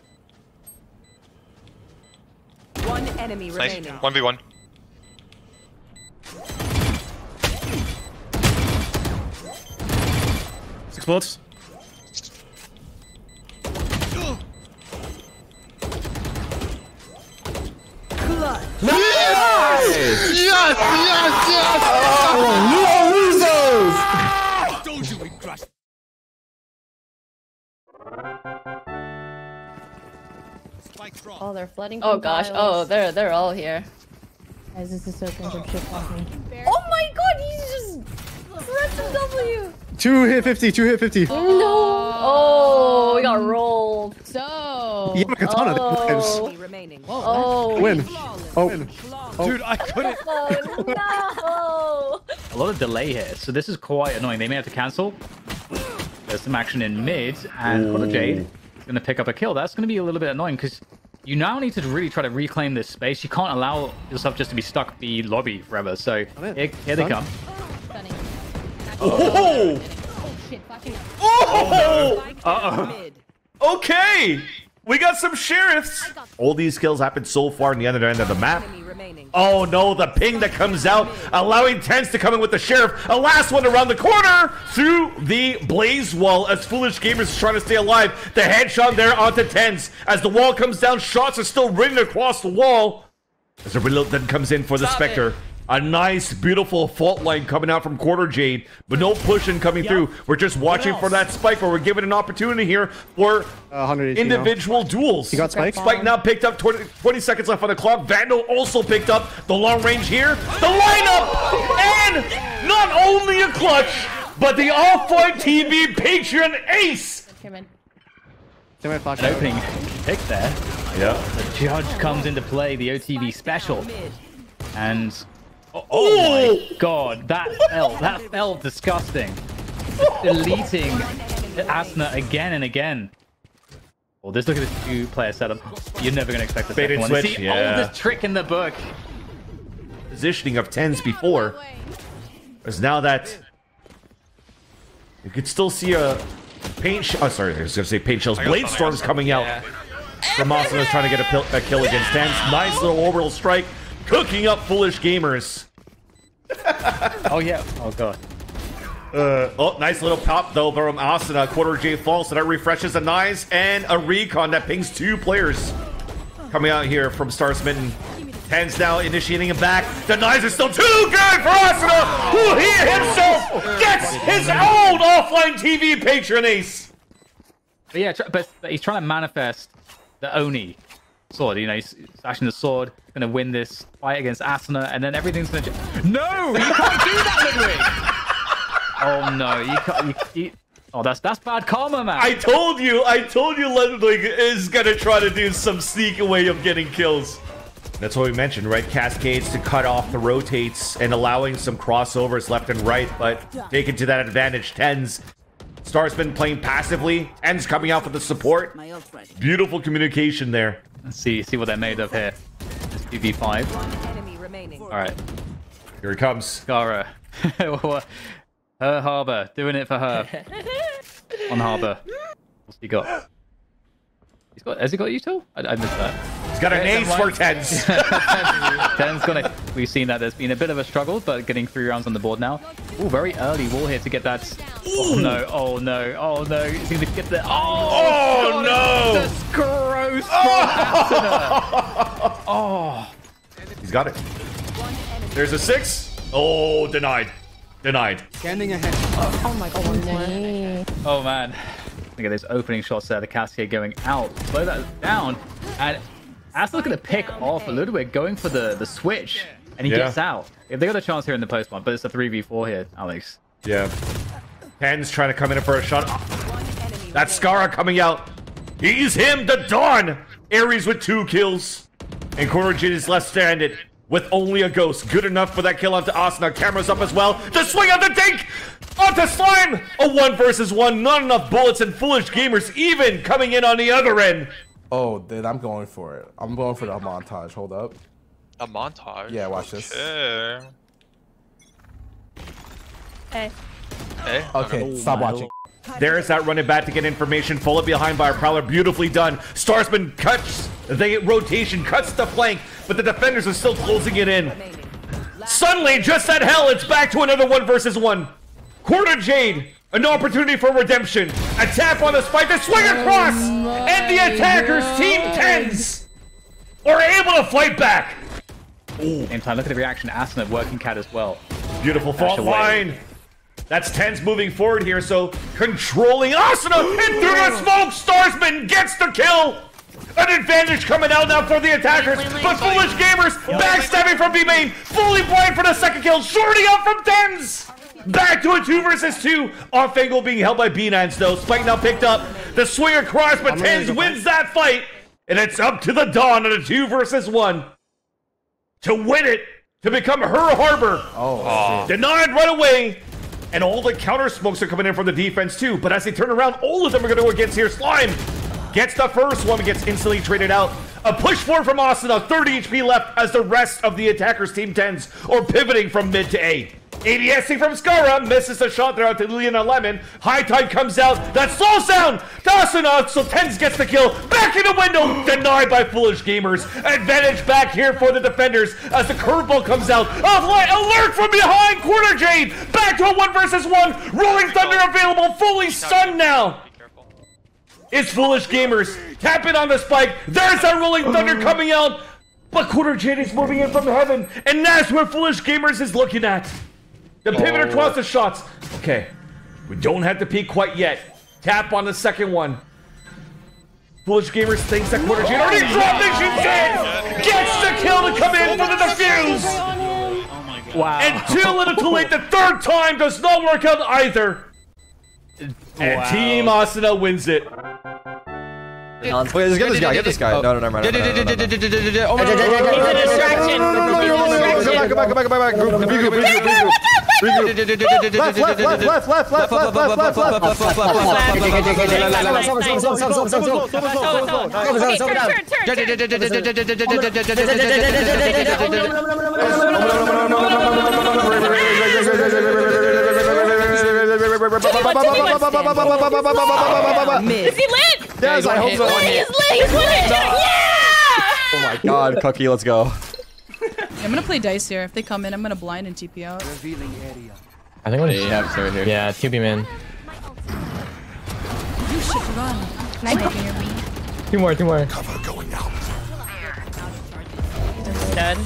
One enemy nice. remaining. 1v1. Six bullets. Clutch. Yes! Yes! Yes! yes! Oh, Oh, they're flooding. Oh from gosh. tiles. Oh, they're they're all here. Guys, this is so cringe. I'm shit. Oh my god, he's just pressed a W. Two hit 50, two hit 50. No. Oh, we got rolled. So. Yeah, katana. Oh. Remaining. Oh. oh. Win. Oh. Win. Oh. Dude, I couldn't. Oh A lot of delay here, so this is quite annoying. They may have to cancel. There's some action in mid, and Quarter Jade is going to pick up a kill. That's going to be a little bit annoying because you now need to really try to reclaim this space. You can't allow yourself just to be stuck the lobby forever. So oh, here, here they Stun. come. Oh! oh! Shit, flashing. Oh! Uh-oh. Okay! We got some sheriffs! All these kills happened so far in the other end of the map. Oh no, the ping that comes out, allowing TenZ to come in with the sheriff. A last one around the corner through the blaze wall as Foolish Gamers is trying to stay alive. The headshot there onto TenZ. As the wall comes down, shots are still ringing across the wall. As a reload then comes in for the Stop Spectre. it. A nice, beautiful fault line coming out from Quarter Jade, but no pushing coming through. We're just watching for that spike, but we're given an opportunity here for Uh, 100 now. individual duels. You got Spike? Spike now picked up 20, 20 seconds left on the clock. Vandal also picked up the long range here. The lineup! And not only a clutch, but the Offline TV Patreon ace! Came in. They might flash An out. opening pick there. Yeah. The judge comes into play, the OTV special. And oh, Oh! my god, that [LAUGHS] felt that felt disgusting. Deleting Asuna again and again. Well, just look at this two-player setup. You're never gonna expect the Bait second and one. switch, It's the yeah. oldest trick in the book. Positioning of TenZ before. Is now that you could still see a paint. Sh- oh, sorry, I was gonna say paint shells. Blade some, I got storms coming out. Yeah. Ramasana is trying to get a, pil- a kill against TenZ. Nice little orbital strike, cooking up foolish gamers. [LAUGHS] Oh yeah. Oh god. Uh, oh, nice little pop though from Asuna. Quarter J falls, so that refreshes the knives and a recon that pings two players. Coming out here from Star Smitten. TenZ now initiating him back. The knives are still too good for Asuna, who he himself gets his old offline TV patron ace. But yeah, but, but he's trying to manifest the Oni sword. You know, he's slashing the sword, gonna win this fight against Asuna, and then everything's gonna. No, you can't do that, Ludwig. [LAUGHS] oh no, you can't. You, you, oh, that's that's bad karma, man. I told you, I told you Ludwig is gonna try to do some sneaky way of getting kills. That's what we mentioned, right? Cascades to cut off the rotates and allowing some crossovers left and right, but taken to that advantage. TenZ. Star's been playing passively. TenZ coming out for the support. Beautiful communication there. Let's see see what they're made of here. It's PV5. All right, Here he comes. Gara. [LAUGHS] her harbor, doing it for her [LAUGHS] on harbor. What's he got? He's got. Has he got you too? I, I missed that. He's got an ace for TenZ. [LAUGHS] TenZ's gonna. We've seen that there's been a bit of a struggle, but getting three rounds on the board now. Oh, very early wall here to get that. Oh no! Oh no! Oh no! He's gonna get the. Oh, Oh, God, no! That's gross oh. from Asuna. [LAUGHS] Oh. He's got it. There's a six. Oh, denied. Denied. Standing ahead. Oh my oh, god. Oh man. Look at those opening shots there. The Cascade going out. Slow that down. And Asuna's gonna pick off Ludwig, going for the the switch, and he Yeah. gets out. They got a chance here in the post one, but it's a three v four here, Alex. Yeah. TenZ trying to come in for a shot. That's Scarra coming out. He's him, the Dawn. Ares with two kills. And Korojin is left stranded with only a ghost. Good enough for that kill onto Asuna. Cameras up as well. The swing of the dink onto Slime. A one versus one. Not enough bullets and foolish gamers even coming in on the other end. Oh, dude, I'm going for it. I'm going for the montage. Hold up. A montage. Yeah, watch this. Okay. Hey. Hey. Okay, oh stop watching. There's that running back to get information. Followed behind by a Prowler. Beautifully done. Starsman cuts the rotation, cuts the flank, but the defenders are still closing it in. Suddenly, just at hell, it's back to another one versus one. Quarter Jade, an opportunity for redemption. A tap on the spike, the swing oh across, and the attackers, Team TenZ, are able to fight back. Same time, look at the reaction. Asuna working cat as well. Beautiful Dash fault away. line. That's TenZ moving forward here, so controlling Asuna and through the smoke, Starsman gets the kill. An advantage coming out now for the attackers, but Foolish Gamers backstabbing from B main, fully blind for the second kill, shorting up from TenZ. Back to a two versus two. Off angle being held by B9s though. Spike now picked up. The swing across, but TenZ wins that fight. And it's up to the Dawn on a two versus one. To win it, to become her harbor. Oh, Denied right away. And all the counter smokes are coming in from the defense too. But as they turn around, all of them are going to go against here. Slime gets the first one, gets instantly traded out. A push forward from Austin, a 30 HP left as the rest of the attackers team TenZ are pivoting from mid to A. ADSing from Scarra misses the shot there out to Liliana Lemon. High Tide comes out. That slow sound. Dawson so TenZ gets the kill. Back in the window. [GASPS] Denied by Foolish Gamers. Advantage back here for the defenders as the curveball comes out. Offline alert from behind. Quarter Jade. Back to a one versus one. Rolling Thunder available. Fully stunned now. It's Foolish Gamers. Tap it on the spike. There's that Rolling Thunder [SIGHS] coming out. But Quarter Jade is moving in from heaven. And that's where Foolish Gamers is looking at. The pivot Oh. the shots. Okay. We don't have to peek quite yet. Tap on the second one. Foolish Gamers thinks that Quarter already dropped it. She's dead. Gets the kill to come in for the defuse. Wow. And too little too late. The third time does not work out either. And Wow. Team Asuna wins it. Wait, just get this guy. Get this guy. No, no, never mind. never mind, never mind, never mind. Oh, He's a distraction. He's a distraction. Go back, go back, go back, go back. Group, regroup, regroup, regroup. Regroup. Left, left, left, left, left, left, left, left, left, left, left. Is he lit? Yes, I hope so. He's lit. He's lit. Yeah. Oh my god, Cookie, let's go. I'm gonna play dice here. If they come in, I'm gonna blind and TP out. I think I'm gonna Yeah, have right here. Yeah, TP man. You should run. Smoking your B. Two more, two more. Dead.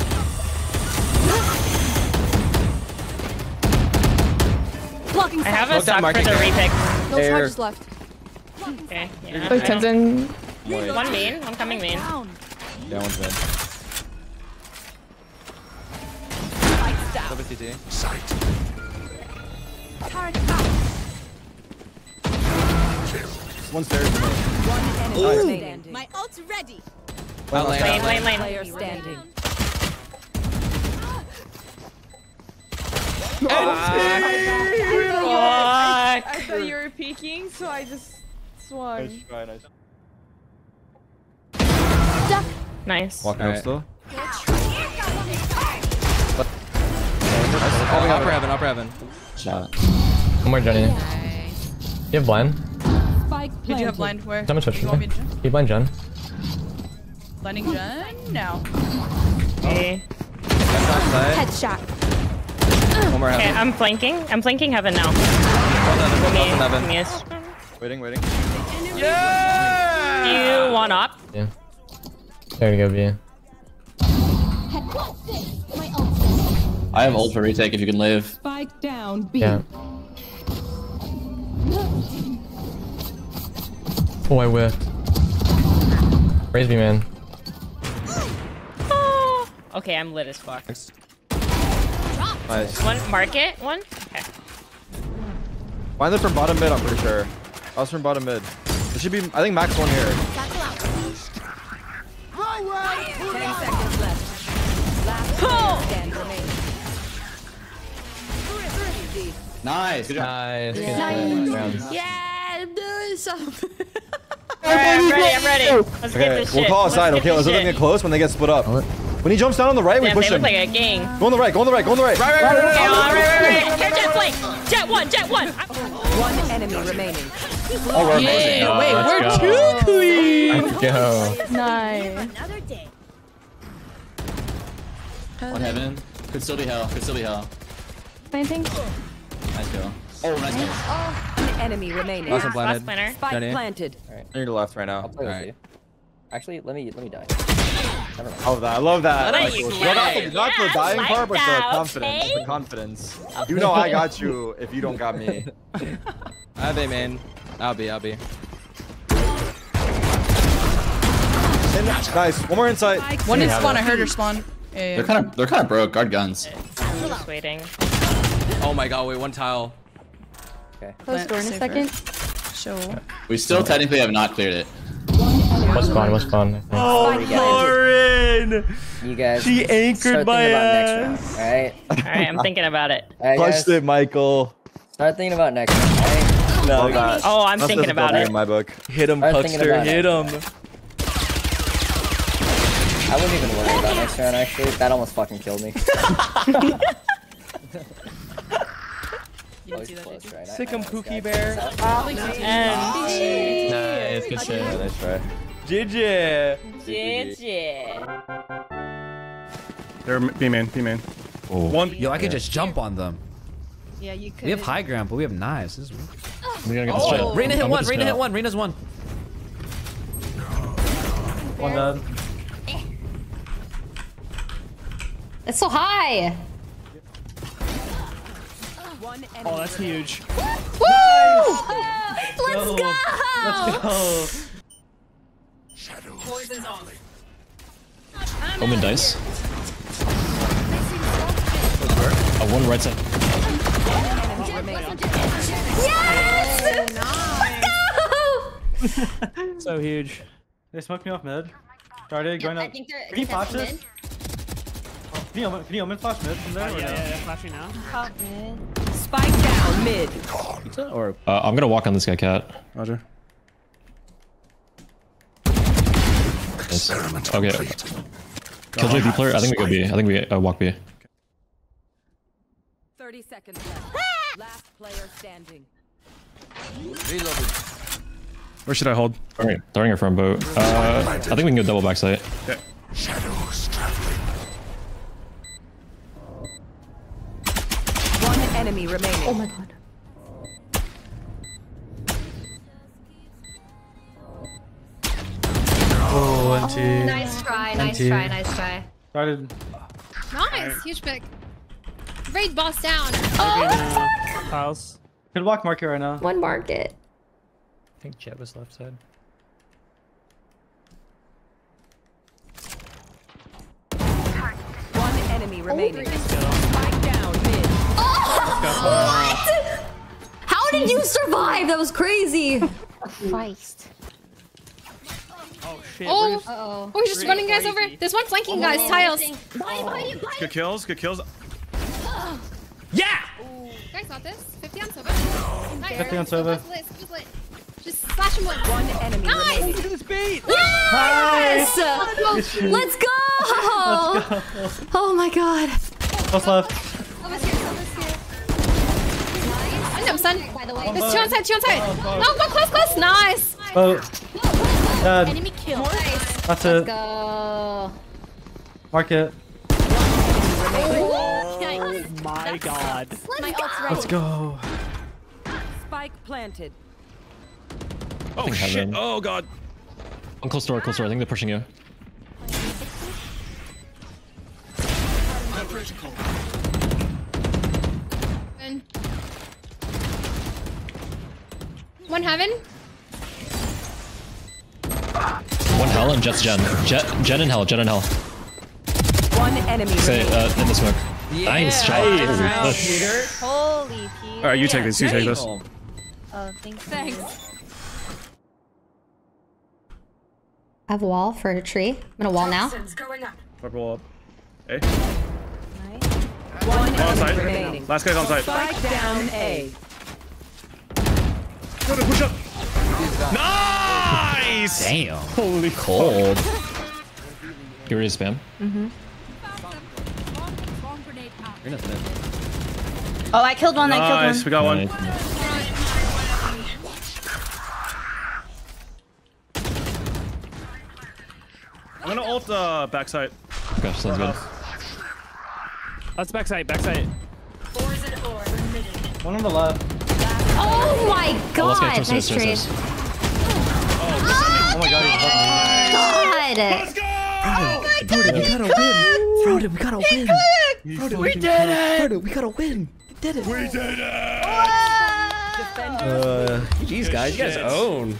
Blocking I have a Look that sock for the repick. No Air. charges left. Okay. Yeah. Like Tenzin. One main. I'm coming main. Yeah, one's mid. Double CT. One's there. My ult's ready. Out lane. Lane, lane, lane. Player standing. I Fuck. thought you were peeking, so I just last one. Nice try, nice. Duck. Nice. Walking out up still. Oh, upper heaven, upper heaven. Shot. One more Johnny. You have blind? Spike Did you have blind where? I'm a switch. You, to... you blind Jen? Blinding Jen? No. Oh. Hey. Headshot. One more heaven. Okay, I'm flanking. I'm flanking heaven now. Well done, Me. done, Me. done. Waiting, waiting. Do you want up? Yeah. There we go, B. I have ult for retake if you can live. Spike down B. Yeah. Oh, I whiffed. Raise me, man. Ah. Okay, I'm lit as fuck. Nice. One market. One. Okay. Mine is from bottom mid, I'm pretty sure. I was from bottom mid. There should be, I think max one here. Ten seconds left. Last player stand remaining. Nice. Good job. Nice. Good Nice. round. Yeah, I'm doing something. [LAUGHS] Alright, I'm ready. I'm ready. Let's get Okay, this we'll shit. call aside. Let's Okay, let's let them get close when they get split up. When he jumps down on the right, we Damn, push they him. look like a gang. Go on the right, go on the right, go on the right. Right, right, right, right, Okay, right. all right, right, right. Here, jet flank. Jet one. Jet one. One enemy remaining. Oh, we're Yay! amazing. Wait, let's we're go. too clean. Let's go. Nice. One heaven. Could still be hell. Could still be hell. Planting. Nice kill. Oh, nice kill. One enemy remaining. Last one Last planted. planner. Spike Johnny. planted. On your left right now. I'll play with Alright. you. Actually, let me let me die. I love that. I love that. What are you Well, not, the, glad? not the dying like part, but the confidence. okay? The confidence. You know I got you if you don't got me. [LAUGHS] I'll be, man. I'll be, I'll be. Nice. One more insight. One in spawn. I heard her spawn. Yeah, yeah. They're kind of they're kind of broke. Guard guns. I'm just waiting. Oh my god, wait, one tile. Close door in a second. Sure. We still technically have not cleared it. What's spawn? What's spawn? I think. Oh, Lauren! You guys. She anchored start my thinking about next round, uh, alright? [LAUGHS] Alright, I'm thinking about it. Alright, guys. Punched it, Michael. Start thinking about next round, alright? Love that. Oh, I'm That's thinking about it. In my book. Hit him, Start Puckster. about Hit it. him. I wouldn't even worry about next round, actually. That almost fucking killed me. [LAUGHS] [LAUGHS] Always close, right? I- Sick I 'em, know this Pookie guy. Bear. And Nice, good shit. Yeah, nice try. GG. GG. They're B main, B main. Oh. One. Yo, I could just jump on them. Yeah, you could. We have high ground, but we have knives. This is weird. We gotta get this Oh, shit. Reyna hit I'm one. with Reyna hit one. Reyna's one. One dead. It's so high. Oh, that's huge. Woo! Let's go! Let's go. Omen dice. Uh, one right side. Yes! Let's go! So huge. They smoked me off mid. Started going up. Can you I flash this? Can you, can you omen flash mid from there? or no? flashing now. Spike down mid. Or Uh, I'm gonna walk on this guy, cat. Roger. Nice. Okay. Killjoy B player. I think we go B. I think we uh, walk B. 30 seconds left. Last player standing. Where should I hold? Throwing, throwing her from boat. Uh, I think we can go double backside. Yeah. One enemy remaining. Oh my god. Oh, NT. Nice try, nice NT. try, nice try. Started. Nice. Huge pick. Raid boss down. Oh, Tiles. Could walk market right now. One market. I think Jet was left side. One enemy remaining. Spike down mid. What? How did you survive? That was crazy. Christ. Oh shit. Oh. Bruce. Oh, he's just running guys over. There's one flanking oh, guys. Tiles. Good kills, good kills. [GASPS] Yeah. Guys got this. 50 on Sova. Nice. 50 on Sova. Just slash him one. One enemy Nice. remaining. Look at this beat. Yes! Let's go. [LAUGHS] Let's go! Oh my god. What's left? Here. I know, son. By the way. There's two on side. Two on side. No, go close, close. Nice. Oh. Uh, Dead. Enemy kill. Nice. That's it. Oh, go. Market. Oh my god. My ult's ready. Let's go. Spike planted. Oh think shit. heaven. Oh god. One close door, close door. I think they're pushing you. One. One heaven. One hell and Jet's Gen. Jet, Gen and hell. Jen and hell. One enemy Say uh, in the smoke. Nice shot. Nice. dude. Holy Pete. All right, you take this. You take this. Oh, thanks. Thanks. I have a wall for a tree. I'm gonna wall now. Purple up. Hey. One On enemy site. remaining. Last guy's on site. Spike down A. Go to push up. Nice. Damn. Holy Cold. You ready to spam? Mm-hmm. Oh, I killed one. I killed one. Nice. We got one. Nice. I'm gonna ult uh, backside. Okay, sounds good. That's backside. Backside. One on the left. Oh my Oh, let's god. get nice trade. toast, toast. Oh my god. He's above me. God. Let's go. Frodo, we gotta win. Frodo, we gotta win. Frodo, We did it! Frodo, we gotta win. We did it. We did it! Uh, Jeez, guys, you guys own.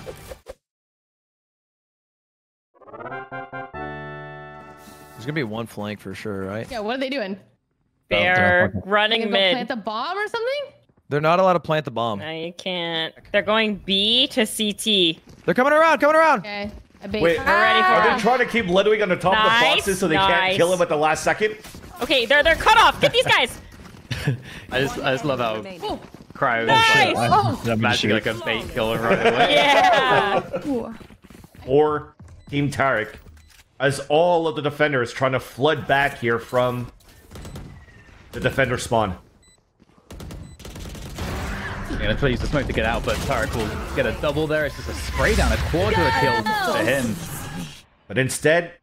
There's gonna be one flank for sure, right? Yeah, what are they doing? They're They running gonna go mid. plant the bomb or something? They're not allowed to plant the bomb. No, you can't. They're going B to CT. They're coming around, coming around. Okay. I bait. Wait, We're ready for are it. they trying to keep Ludwig on the top of the boxes so they can't kill him at the last second? Okay, they're they're cut off. Get these guys. [LAUGHS] I just, I just love how Remaining. Cryo Nice. is Oh. [LAUGHS] like, matching like a bait killer right away. [LAUGHS] Yeah. Or Team Tarik, as all of the defenders trying to flood back here from the defender spawn. Yeah, let's use the smoke to get out, but Tarik will get a double there. It's just a spray down, a quarter a kill for him. But instead,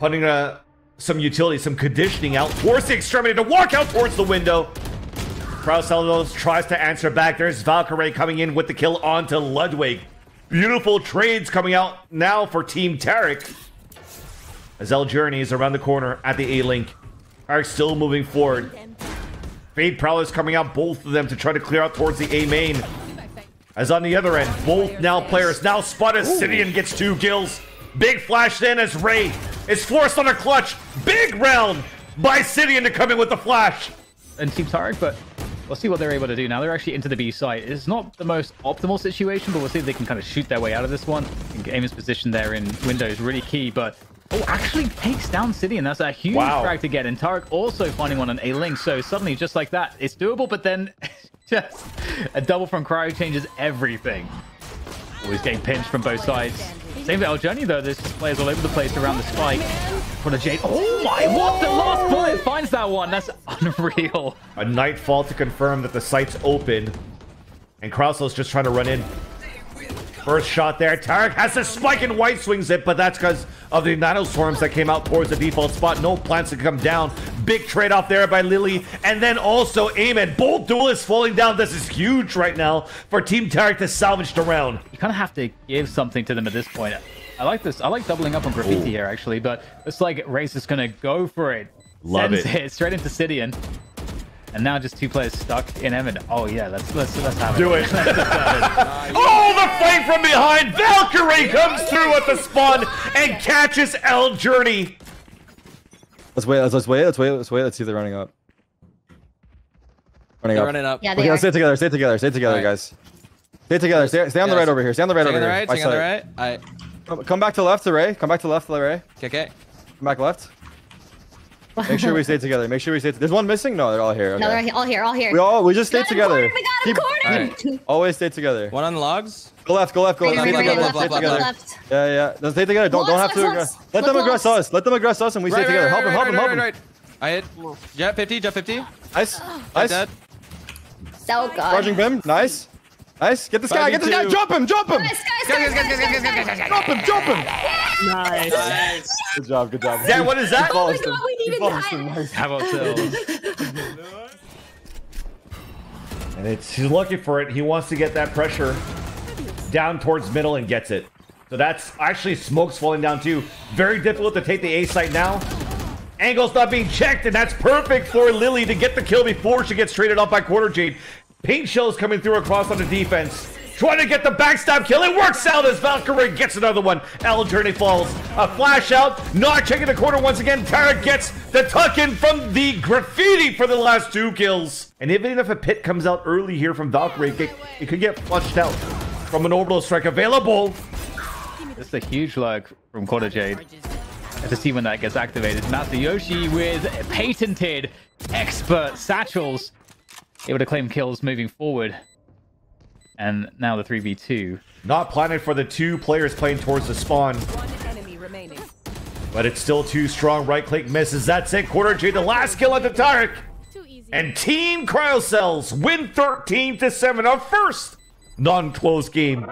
putting uh, some utility, some conditioning out, force the extremity to walk out towards the window. Krauselos tries to answer back. There's Valkyrae coming in with the kill onto Ludwig. Beautiful trades coming out now for Team Tarik. As El Journey is around the corner at the A-Link. Tarik still moving forward. Fade Prowlers coming out, both of them to try to clear out towards the A main. As on the other end, both now players now spot as Sydeon gets two kills. Big flash then as Ray is forced on a clutch. Big round by Sydeon to come in with the flash. And Team hard, but we'll see what they're able to do now. They're actually into the B site. It's not the most optimal situation, but we'll see if they can kind of shoot their way out of this one. I think Aim's position there in window is really key, but oh, actually takes down City, and that's a huge Wow. frag to get. And Tarik also finding one on A link, so suddenly just like that, it's doable. But then [LAUGHS] just a double from Cryo changes everything. Oh, Always getting pinched from both sides. Same for El Journey though. There's players all over the place around the spike. For the Jade. Oh my! What the last bullet finds that one? That's [LAUGHS] unreal. A nightfall to confirm that the site's open. And Krauselo's just trying to run in. First shot there. Tarik has the spike and white swings it, but that's because of the nanoswarms that came out towards the default spot. No plants to come down. Big trade off there by Lily. And then also Amen. Both duelists falling down. This is huge right now for Team Tarik to salvage the round. You kind of have to give something to them at this point. I like this. I like doubling up on graffiti Ooh. here actually, but it's like Race is gonna go for it. Love Sends it. [LAUGHS] straight into Sydeon. And now just two players stuck in Evan. Oh yeah, let's let's let's have Do it. it. [LAUGHS] Let's just have it. [LAUGHS] Oh, the fight from behind! Valkyrae comes through at the spawn and catches El Journey. Let's wait. Let's, let's wait. Let's wait. Let's wait. Let's see if they're running up. Running They're up. running up. Yeah, Okay, they let's stay together. Stay together. Stay together, Alright. guys. Stay together. Stay, stay on the right over here. Stay on the right Staying over on the here. right. My Staying on the side. right. Alright. Come, come back to left to Ray. Come back to left to Ray. Okay. Okay. Come back left. Make sure we stay together. Make sure we stay. There's one missing. No, they're all here. No, they're all here, all here. We all we just stay together. cornered, we got him cornered. keep, always stay together. One on the logs. Go left. Go left. Go left. Stay right, right, together. left, Stay left, together. left. Yeah, yeah. No, stay together. Don't don't have Lost, to. lost, aggress- lost. Let them aggress lost. us. Let them aggress us, and we stay together. Help him. Help him. Help him. right, right. I hit. Jet 50. Jet 50. Nice. Jet Nice. dead. So good. Charging Bim. Nice. Nice. Get this guy. Get this guy. 5v2. Jump him. Jump him. Jump him. Jump him. Nice. Good job. Good job. Yeah, what is that? Good Oh my God, we Good needed ball, that. Austin. How about Sills? [LAUGHS] And it's he's looking for it. He wants to get that pressure down towards middle and gets it. So that's actually smoke's falling down too. Very difficult to take the A site now. Angle's not being checked, and that's perfect for Lily to get the kill before she gets traded off by Quarter Jade. Paint shells coming through across on the defense. Trying to get the backstab kill. It works out as Valkyrae gets another one. El Journey falls. A flash out. Not checking the corner once again. Tarik gets the tuck in from the graffiti for the last two kills. And even if a pit comes out early here from Valkyrae, it, it could get flushed out from an orbital strike available. It's a huge lurk from Quarter Jade. And to see when that gets activated. Masayoshi with patented expert satchels. Able to claim kills moving forward. And now the 3v2. Not planning for the two players playing towards the spawn. Enemy remaining. But it's still too strong. Right click misses. That's it. Quarter J, the last kill at the Tarik. And Team Cryocells win 13 to 7. Our first non-close game.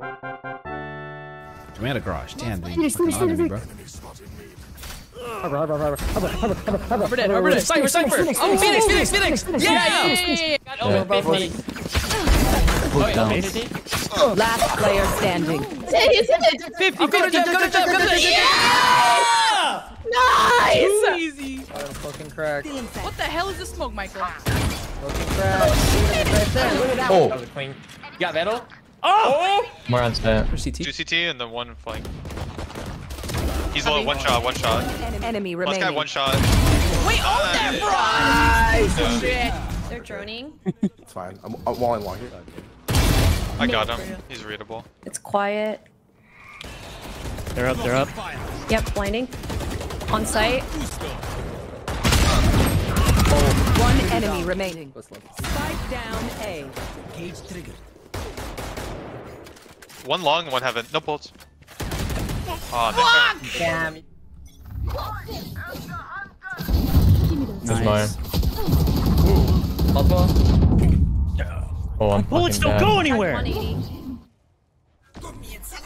We had a garage. Damn, dude. Fucking on me, finish. bro. Over dead, over dead. Cypher, Cypher. Oh, Phoenix, Phoenix, Phoenix. Yeah, yeah, yeah, yeah. Got over 50. Oh, wait, okay, 50. Last player standing. 50, 50, go to jump, go to jump, go to jump. Nice! Too easy. I'm fucking cracked. What the hell is this smoke, Michael? Fucking cracked. Right there. Look at that Oh, one. clean. You got Vandal? Oh! More on set. Two CT and then one flank. He's low, one shot, one shot. Enemy Last guy, remaining. one shot. Wait, oh, that bro! Nice. Shit. They're droning. [LAUGHS] It's fine. I'm, I'm walling long here. I got him. He's readable. It's quiet. They're up, they're up. Yep, blinding. On site. One enemy remaining. Spike down A. Cage triggered. One long, one heaven. No bolts. Oh, Damn. There's more. Multiple? Oh, I'm Bullets don't dead. go anywhere. 180.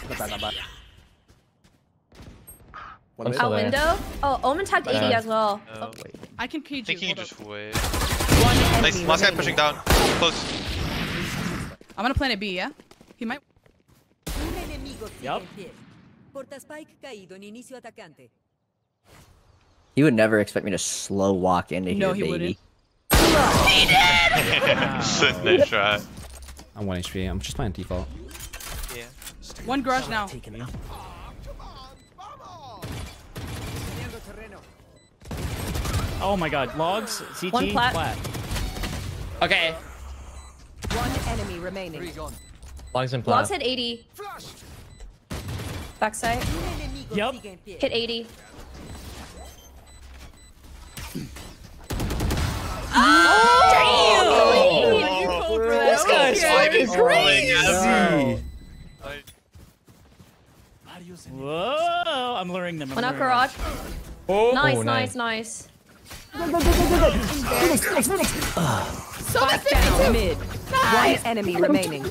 Not bad, not bad. One I'm minute. still Out window. Oh, Omen tagged 80 as well. Uh, oh, no. I can cage I think you. can just wait. One Nice. enemy Last guy pushing down. Close. I'm gonna plant a B, yeah? He might. Un enemigo sigue Yup. en pie. Porta Spike caído en inicio atacante. You would never expect me to slow walk into No, here, he baby. nice [LAUGHS] try. I'm 1 HP. I'm just playing default. Yeah. One garage now. Oh my god, logs, CT, One plat. flat. Okay. One enemy remaining. Logs and Logs plat. hit 80. Backside. Yep. enemigo Yup. sigue en pie. Hit 80. This guy's fucking crazy. Whoa, I'm luring them. I'm One out garage. Oh, Nice, Oh, nice, nice. nice. Spike down mid. One enemy remaining.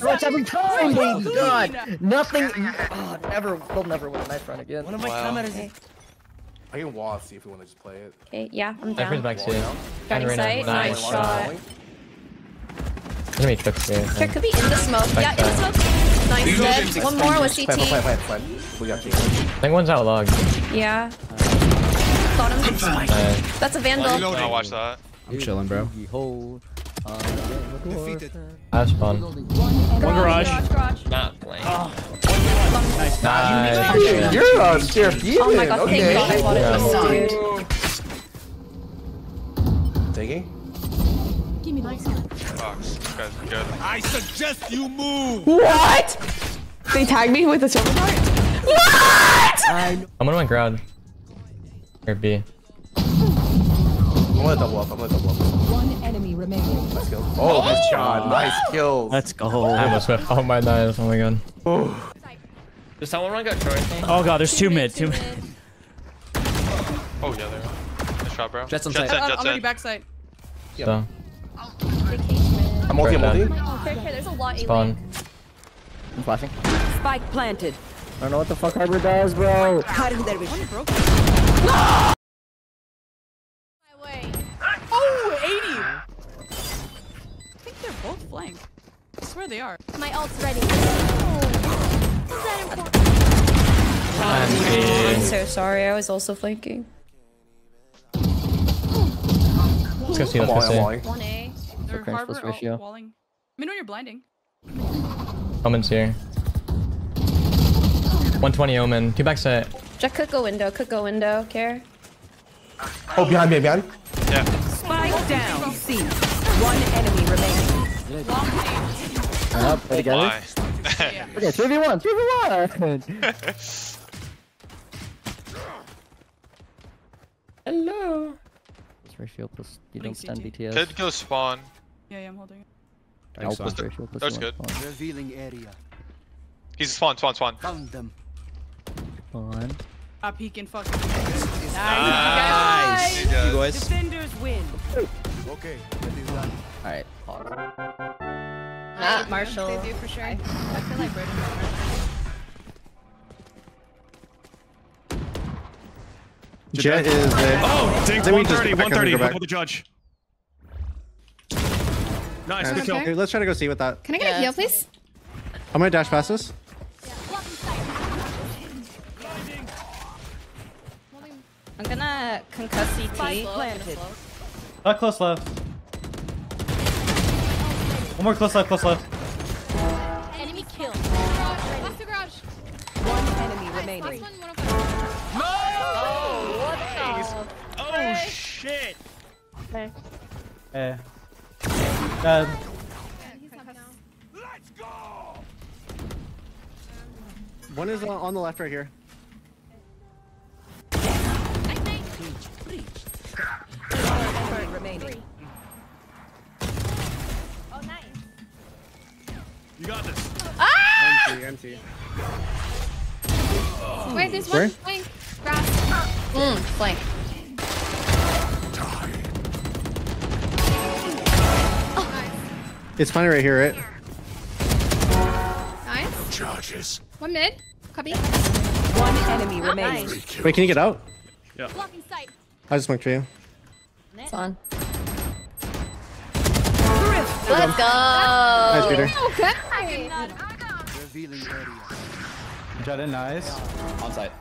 Clutch every time, baby. Oh, God, nothing. Oh, never. They'll never win a knife run again. One of my cameras is I can wall see if we want to just play it. Okay, yeah, I'm Cypher's down. back soon. Guiding Reyna, sight. Nice nice. shot. There's gonna be tricks here. I There think. could be in the smoke. Yeah, in the smoke. Nice dead. One more with Plant, plant, CT. plant, plant. We got you. I think one's out log. Yeah. Got him. Nice. That's a vandal. I'll watch that. I'm chilling, bro. Behold. That's fun. One garage. Garage, garage. Not playing. Nice. Nice. You're on Sheriff Demon. Oh my god, thank god I bought it Yeah. this dude. Taking? Fuck. This guy's good. I suggest you move. What? They tagged me with a silver dart? I'm gonna win ground. Or B. I'm gonna double up. I'm gonna double up. One enemy remaining. Nice kill. Oh, nice shot. Oh! Nice kills. Let's go. I almost whiffed oh all my knives. Oh my god. [SIGHS] Does someone want to go Troy? Oh god, there's two mid, two mid. Oh, yeah, there. Nice shot, bro. Jets on Jets site. in, I'm Jets already in. backside. So, I'm multi, I'm multi. Oh, fair, fair. There's a lot. Spawn. I'm flashing. Spike planted. I don't know what the fuck Harbor does, bro. One broke. Oh, 80. I think they're both flank. I swear they are. My ult's ready. I'm I'm so sorry. I was also flanking. Let's go see. I'm Let's go walling, I'm see. walling. 1A. They're cringe harbor plus oh, ratio. walling. I mean, when you're blinding. Omen's here. 120 Omen. Two back set. Jack could go window. Could go window. Care. Oh, behind me, behind. Yeah. Spike down. C. One enemy remaining. Up, ready together. [LAUGHS] Okay, 3v1, 3v1. [LAUGHS] Hello. Plus ratio plus you don't stand BTS. Could go spawn. Yeah, yeah, I'm holding it. No, Thanks, plus son. ratio plus That's good. spawn. Revealing area. He's spawn, spawn, spawn. Found them. Spawn. Stop peeking, fuck. Nice. Nice. You guys. Defenders win. Okay, let it run. Alright, pause. Ah, Marshall. They do for sure. I feel like Brayden might [LAUGHS] Marshall. Jet is there. Oh, dink Then 130, go back and 130. go Help with the judge. Nice, Yeah, good kill. let's try to go see with that. Can I get a heal, please? I'm gonna dash past this. I'm gonna concuss CT. Planted. Not close left. One more close left, close left. Enemy kill. Last the garage. One enemy remaining. No! Oh what the? Oh shit! Eh. Dead. One is on, on the left right here. Enemy remaining. You got this. Empty, empty. Wait, there's Where? one flank. Grass. Mm, flank. It's funny right here, right? Nice. Charges. One mid. Copy. One enemy remaining. Wait, can you get out? Yeah. Blocking sight. I just smoked for you. It's on. Let's Let's go. Nice, Peter. Okay. Jetta, nice. On site.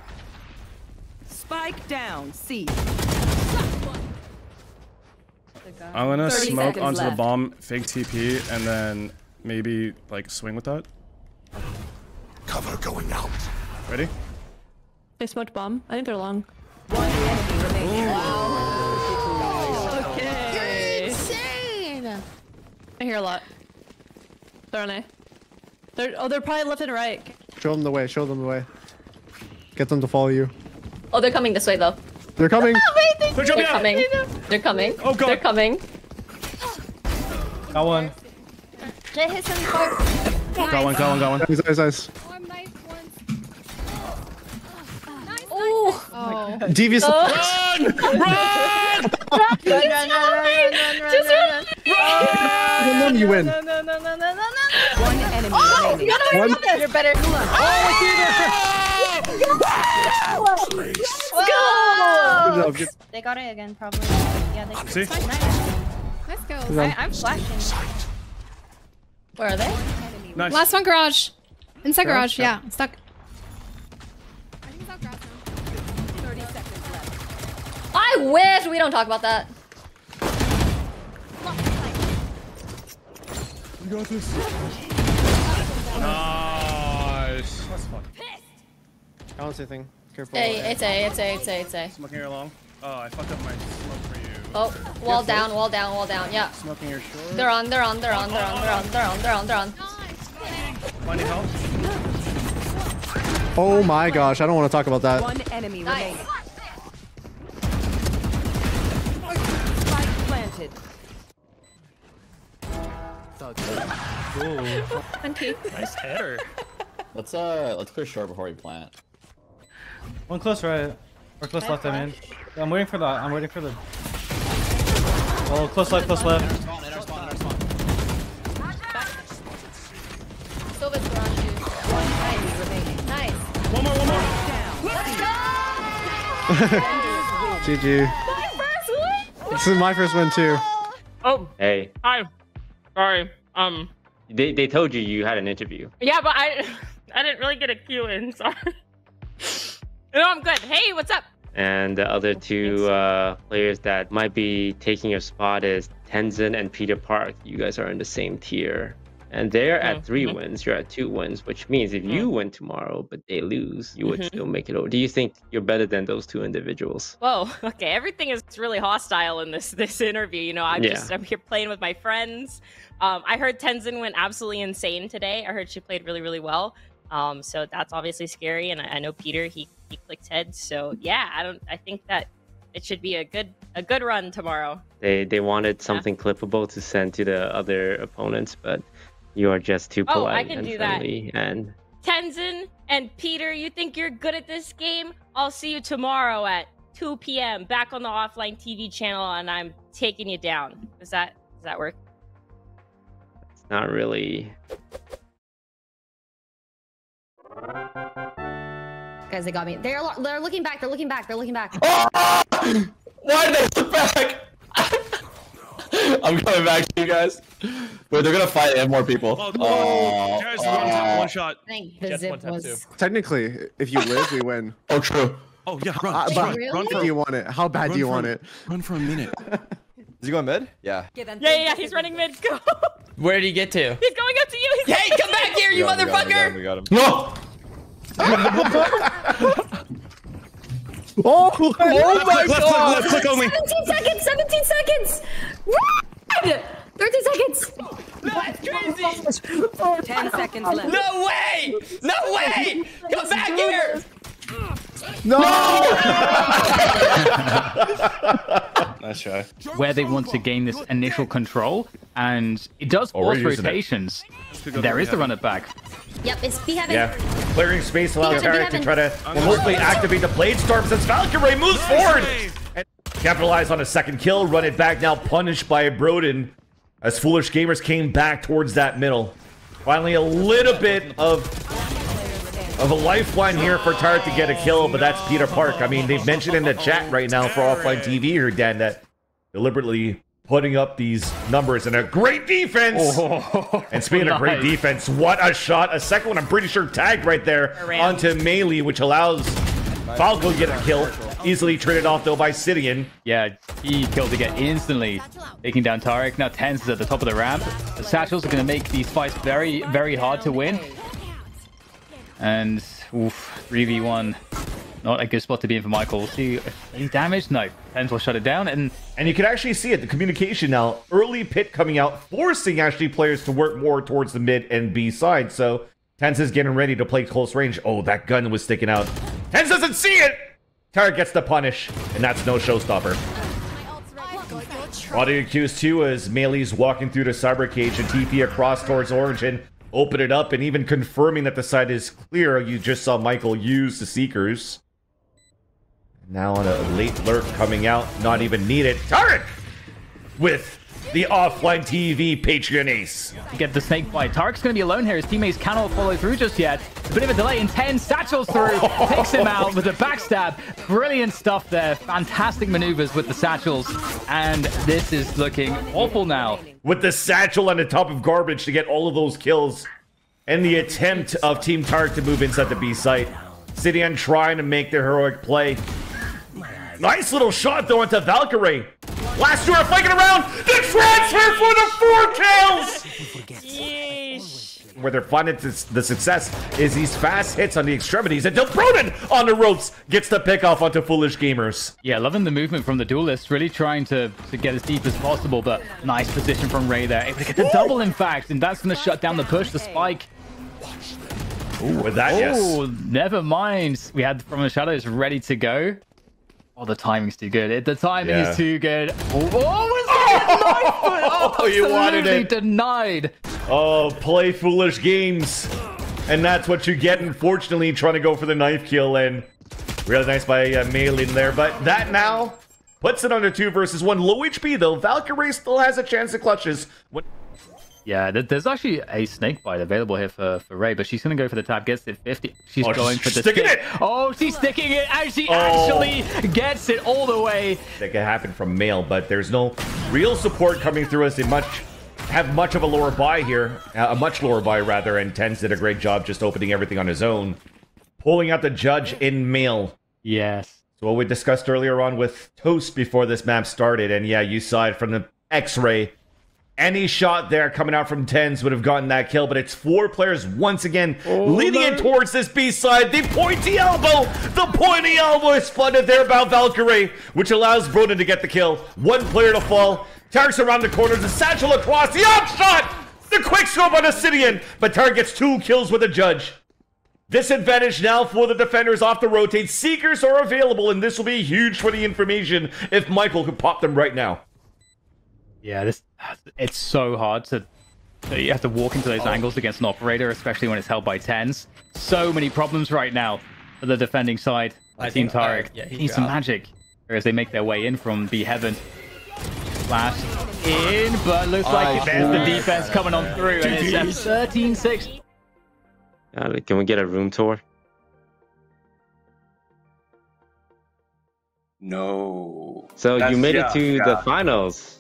Spike down. C. I'm gonna smoke seconds onto the bomb, fake TP, and then maybe like swing with that. Cover going out. Ready? They smoked bomb. I think they're long. One enemy remaining. Okay. I hear a lot. They're on A. They're oh they're probably left and right. Show them the way. Show them the way. Get them to follow you. Oh, they're coming this way though. They're coming. Oh, they're coming. They're coming. Oh, God. They're coming. Got one. Jay hit some car. Got one, got one, got one. Nice, nice, nice. One knife, one. Oh. Oh. Devious. Oh. Run! Run! [LAUGHS] Run, run, run, run, run, run, run, Just run. And then you win. No, no, no, no, no, no, no. One enemy Oh, remaining. you gotta One. win this. You're better. Oh, Let's go. Good job. Good. They got it again, probably. Yeah, they See? Let's go. I, I'm flashing. Where are they? Nice. Last one garage. Inside Garage? garage. Yeah. Stuck. I think it's out grass now. 30 seconds left. I wish we don't talk about that. You got this. Nice. That's fun. I don't say anything. Careful. A, it's A, it's A, it's A, it's A. Smoking your long. Oh, I fucked up my smoke for you. Oh, wall down, wall down, wall down. Yeah. Smoking your short. They're on, they're on, they're on, they're on, they're on, they're on, they're on, they're on. I need help. Oh my gosh, I don't want to talk about that. One enemy Nice. remaining. Nice header. Let's uh let's clear short before we plant. One close right. Or close left, I mean. I'm waiting for the. I'm waiting for the. Oh, close left, close left. Silva's around you. Nice. Nice. One more, one more. GG. [LAUGHS] This is my first win too. Oh, Hey, hi. Sorry. Um. they, they told you you had an interview. Yeah, but I [LAUGHS] I didn't really get a cue in. [LAUGHS] Sorry. no, I'm good. Hey, what's up? And the other two uh, players that might be taking your spot is Tenzin and Peter Park. You guys are in the same tier. And they're at 3 Mhm. wins, you're at two wins, which means if you win tomorrow but they lose, you would Mhm. still make it over. Do you think you're better than those two individuals? Whoa. [LAUGHS] Okay. Everything is really hostile in this this interview. You know, I'm Yeah. just I'm here playing with my friends. Um, I heard Tenzin went absolutely insane today. I heard she played really really well. Um, so that's obviously scary. And I, I know Peter he he clicked heads. So yeah, I don't. I think that it should be a good a good run tomorrow. They they wanted something clippable to send to the other opponents, but you are just too Oh, I polite can and do that. friendly. And Tenzin and Peter, you think you're good at this game? I'll see you tomorrow at 2 p.m. back on the offline TV channel, and I'm taking you down. Does that does that work? it's not really Guys, they got me. They're they're looking back. They're looking back. They're looking back. [LAUGHS] Why did they look back? [LAUGHS] [LAUGHS] I'm coming back to you guys. Wait, they're gonna fight. and more people. Oh, Oh, Guys, oh. one, one shot. I think the one zip tap was. Technically, if you live, we win. [LAUGHS] Oh, true. Oh yeah, run. Uh, run, but run, how for, bad do you want it? How bad run do you want a- it? Run for a minute. [LAUGHS] Is he going mid? Yeah. Yeah, yeah, yeah. He's running mid. Go. Where did he get to? He's going up to you. He's Hey, come back here, you We we got him, motherfucker! We got him. We got him. Oh, oh Left, left, left, left click only. 17 seconds, 17 seconds! Run! 30 seconds! That's crazy! 10 seconds left. No way! No way! Come back here! No! [LAUGHS] nice try. where they want to gain this initial control, and it does force using rotations. There is the run it back. Yep, it's be heaven. Yeah, clearing space allows Beacon, Tarik to try to remotely activate the blade storms as Valkyrae moves forward and capitalize on a second kill. Run it back now, punished by Broden as Foolish Gamers came back towards that middle. Finally, a little bit of of a lifeline here for Tarik to get a kill, but that's Peter Park. I mean, they've mentioned in the chat right now for offline TV here, Dan, that deliberately putting up these numbers and a great defense. Oh, and speaking of great [LAUGHS] defense, what a shot. A second one, I'm pretty sure, tagged right there Around. onto Meili, which allows Falco to get a kill. Easily traded off, though, by Sydeon. Yeah, he killed again instantly, taking down Tarik. Now TenZ is at the top of the ramp. The Satchels are going to make these fights very, very hard to win. And, oof, 3v1. Not a good spot to be in for Michael. See any damage. No, TenZ will shut it down. And And you can actually see it, the communication now. Early pit coming out, forcing actually players to work more towards the mid and B side. So TenZ is getting ready to play close range. Oh, that gun was sticking out. TenZ doesn't see it! Tarik gets the punish, and that's no showstopper. Audio accused too as Meili's walking through the cyber cage and TP across towards Origin. Open it up and even confirming that the side is clear. You just saw Michael use the Seekers. Now on a late lurk coming out, not even needed. Tarik with the offline TV Patreon ace. get the snake bite. Tarik's going to be alone here. His teammates cannot follow through just yet. A bit of a delay in 10. Satchels through. Takes him out with a backstab. Brilliant stuff there. Fantastic maneuvers with the Satchels. And this is looking awful now. With the satchel on the top of garbage to get all of those kills. And the attempt of Team Tarik to move inside the B site. Sydeon trying to make the heroic play. Nice little shot though into Valkyrae. Last two are flanking around. The transfer for the four kills. Where they're finding this- the success is these fast hits on the extremities. And Delproden on the ropes gets the pick off onto Foolish Gamers. Yeah, loving the movement from the duelist. Really trying to, to get as deep as possible. But nice position from Rae there. Able to get the double, in fact. And that's going to shut down the push, the spike. Ooh, with that, yes. Oh, never mind. We had From the Shadows ready to go. Oh, the timing's too good. It- The timing Yeah. is too good. Oh, oh, was that [LAUGHS] Oh, you wanted it. denied. Oh, play foolish games. And that's what you get, unfortunately, trying to go for the knife kill. And really nice by uh, there. But that now puts it under two versus one. Low HP, though. Valkyrae still has a chance at clutches. What- Yeah, there's actually a snake bite available here for, for Rae, but she's going to go for the tap, gets it 50. She's Oh, going she's for the sticking stick. it! Oh, she's sticking it, and she Oh. actually gets it all the way. that can happen from Male, but there's no real support coming through as they much have much of a lower buy here, uh, a much lower buy rather, and TenZ did a great job just opening everything on his own, pulling out the judge in Male. Yes. So what we discussed earlier on with Toast before this map started, and yeah, you saw it from the X-ray. Any shot there coming out from TenZ would have gotten that kill, but it's four players once again oh leading it towards this B side. The pointy elbow! The pointy elbow is spotted there about Valkyrae, which allows Broden to get the kill. One player to fall. Tarik's around the corner, the satchel across, the up shot! The quick scope on Obsidian, but Tarik gets two kills with a judge. Disadvantage now for the defenders off the rotate. Seekers are available, and this will be huge for the information if Michael could pop them right now. Yeah, this it's so hard to. You have to walk into those angles against an operator, especially when it's held by TenZ. So many problems right now for the defending side. I Team think- uh, Tarik yeah, he needs some magic, as they make their way in from B heaven. Flash in, but looks like there's the defense coming on through, and it's a 13-6. Uh, can we get a room tour? No. So you made yeah, it to yeah. the finals.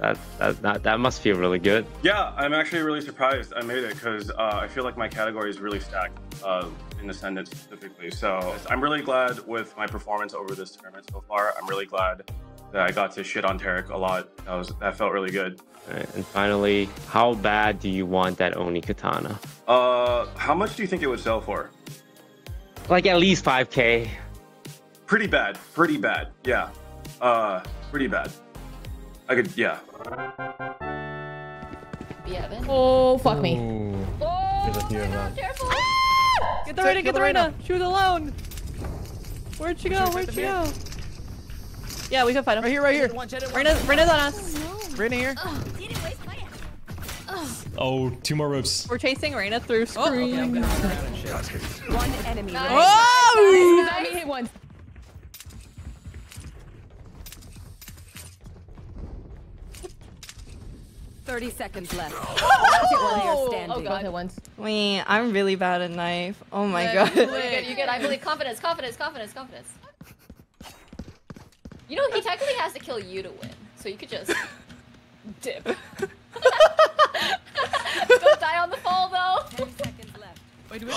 That that that, that must feel really good. Yeah, I'm actually really surprised I made it because uh, I feel like my category is really stacked uh, in Ascendant specifically. So I'm really glad with my performance over this tournament so far. I'm really glad that I got to shit on Tarik a lot. That was that felt really good. And finally, how bad do you want that Oni katana? Uh, how much do you think it would sell for? Like at least 5k. Pretty bad. Pretty bad. Yeah. Uh, pretty bad. I could, yeah. Oh, fuck me. Oh, Careful. Ah! Get the Take get the Reyna. She was alone. Where'd she go? Where'd she go? Yeah, we can find him. Right here, right here. Reyna's, Reyna's on us. Oh, here. Oh, two more ropes. We're chasing Reyna through screens. Oh, okay, One enemy. Oh! Nice. Nice. Nice. 30 seconds left. [LAUGHS] oh, oh god. At. Me, I'm really bad at knife. Oh my yeah, god. You good, [LAUGHS] you good. I believe confidence, confidence, confidence, confidence. You know, he technically has to kill you to win. So you could just [LAUGHS] dip. Don't die on the fall though. 10 seconds left. Wait, do we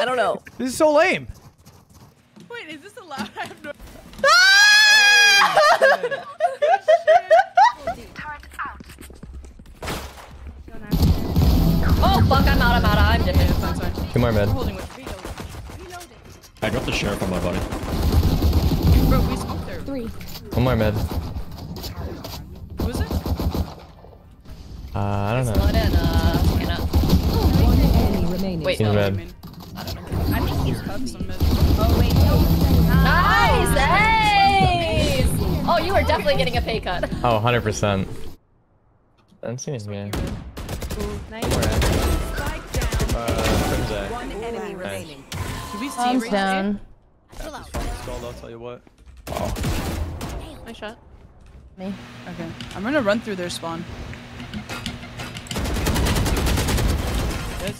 I don't know. This is so lame. Wait, is this allowed? I have no ah! Oh fuck, I'm out, I'm out, I'm dipping. Two more mid. I dropped the sheriff on my body. Bro, we smoked there. Three. One more mid. Who is it? Uh, I don't know. Blood and uh, Hannah. One enemy remaining. Wait, He's no. red. I don't know. I think he's cubs on mid. Oh wait, no. Nice, nice. Oh, you are definitely getting a pay cut. Oh, 100%. That seems me. Nice. Uh, One enemy remaining. Did we see Thumbs Ray down. Skull, I'll tell you what. My shot. Me. Okay. I'm gonna run through their spawn.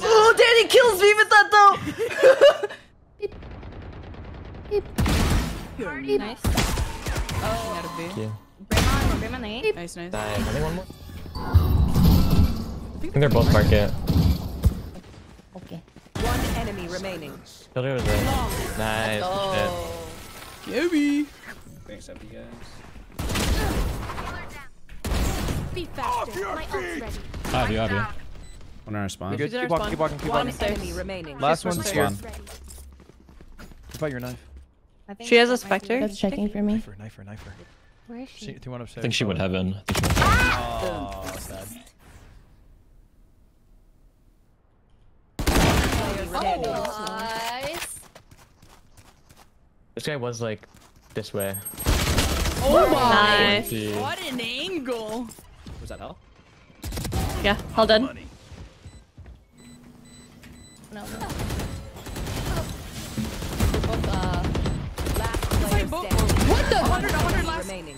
Oh, Danny kills me with that though. [LAUGHS] Nice. Oh, gotta be. Thank. Nice, nice. Nice. I think one more. I think they're both market. Okay. One enemy remaining. Killed was there. Nice. Shit. Gabby. Thanks, up you guys. Be faster. My ult's ready. I have you, I have you. One on our spawn. Good. Keep walking, keep walking, keep walking. One walking. enemy remaining. Last one Upstairs. spawn. Keep out your knife. She has a specter. That's checking for me. Knifer, knifer, knifer. Where is She, two one upstairs. I think she went heaven. I think she went ah! Oh, sad. Nice. This guy was like this way. Oh Nice. What an angle. Was that hell? Yeah, hold on. No. Uh, last player both- standing. What the? 100, 100 last. remaining.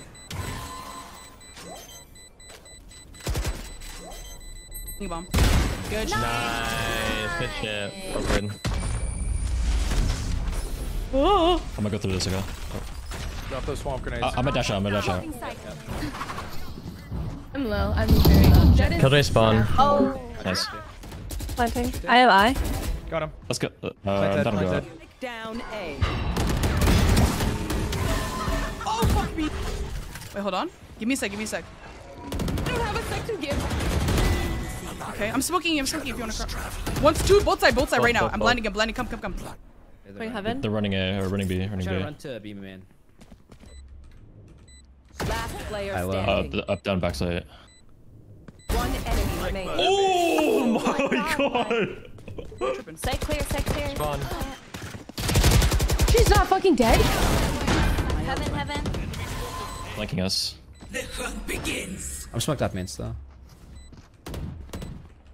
Knee bomb. Good. Nice. Good shit. Awkward. Oh. I'm gonna go through this again. Drop those swamp grenades. I, I'm gonna dash out. I'm gonna dash out. I'm low. I'm very low. Killjoy spawn. Oh. Nice. Planting. I have eye. Got him. Let's go. Uh, uh, Planted, down to go. Down A. Oh, fuck me. Wait, hold on. Give me a sec, give me a sec. I don't have a sec to give. Okay, I'm smoking you, I'm smoking if you want to cross. One's two, both side, both side Both, right now. both, I'm both. blinding, I'm blinding. Come, come, come. Wait, heaven. They're running A or running B. Running Try to B. run to B, man. Last player I love- Uh, standing. the up, down, backside. One enemy remaining. Oh my god! Side clear, side clear. Spawn. She's not fucking dead. Heaven, heaven. Flanking us. I'm smoked off mints though.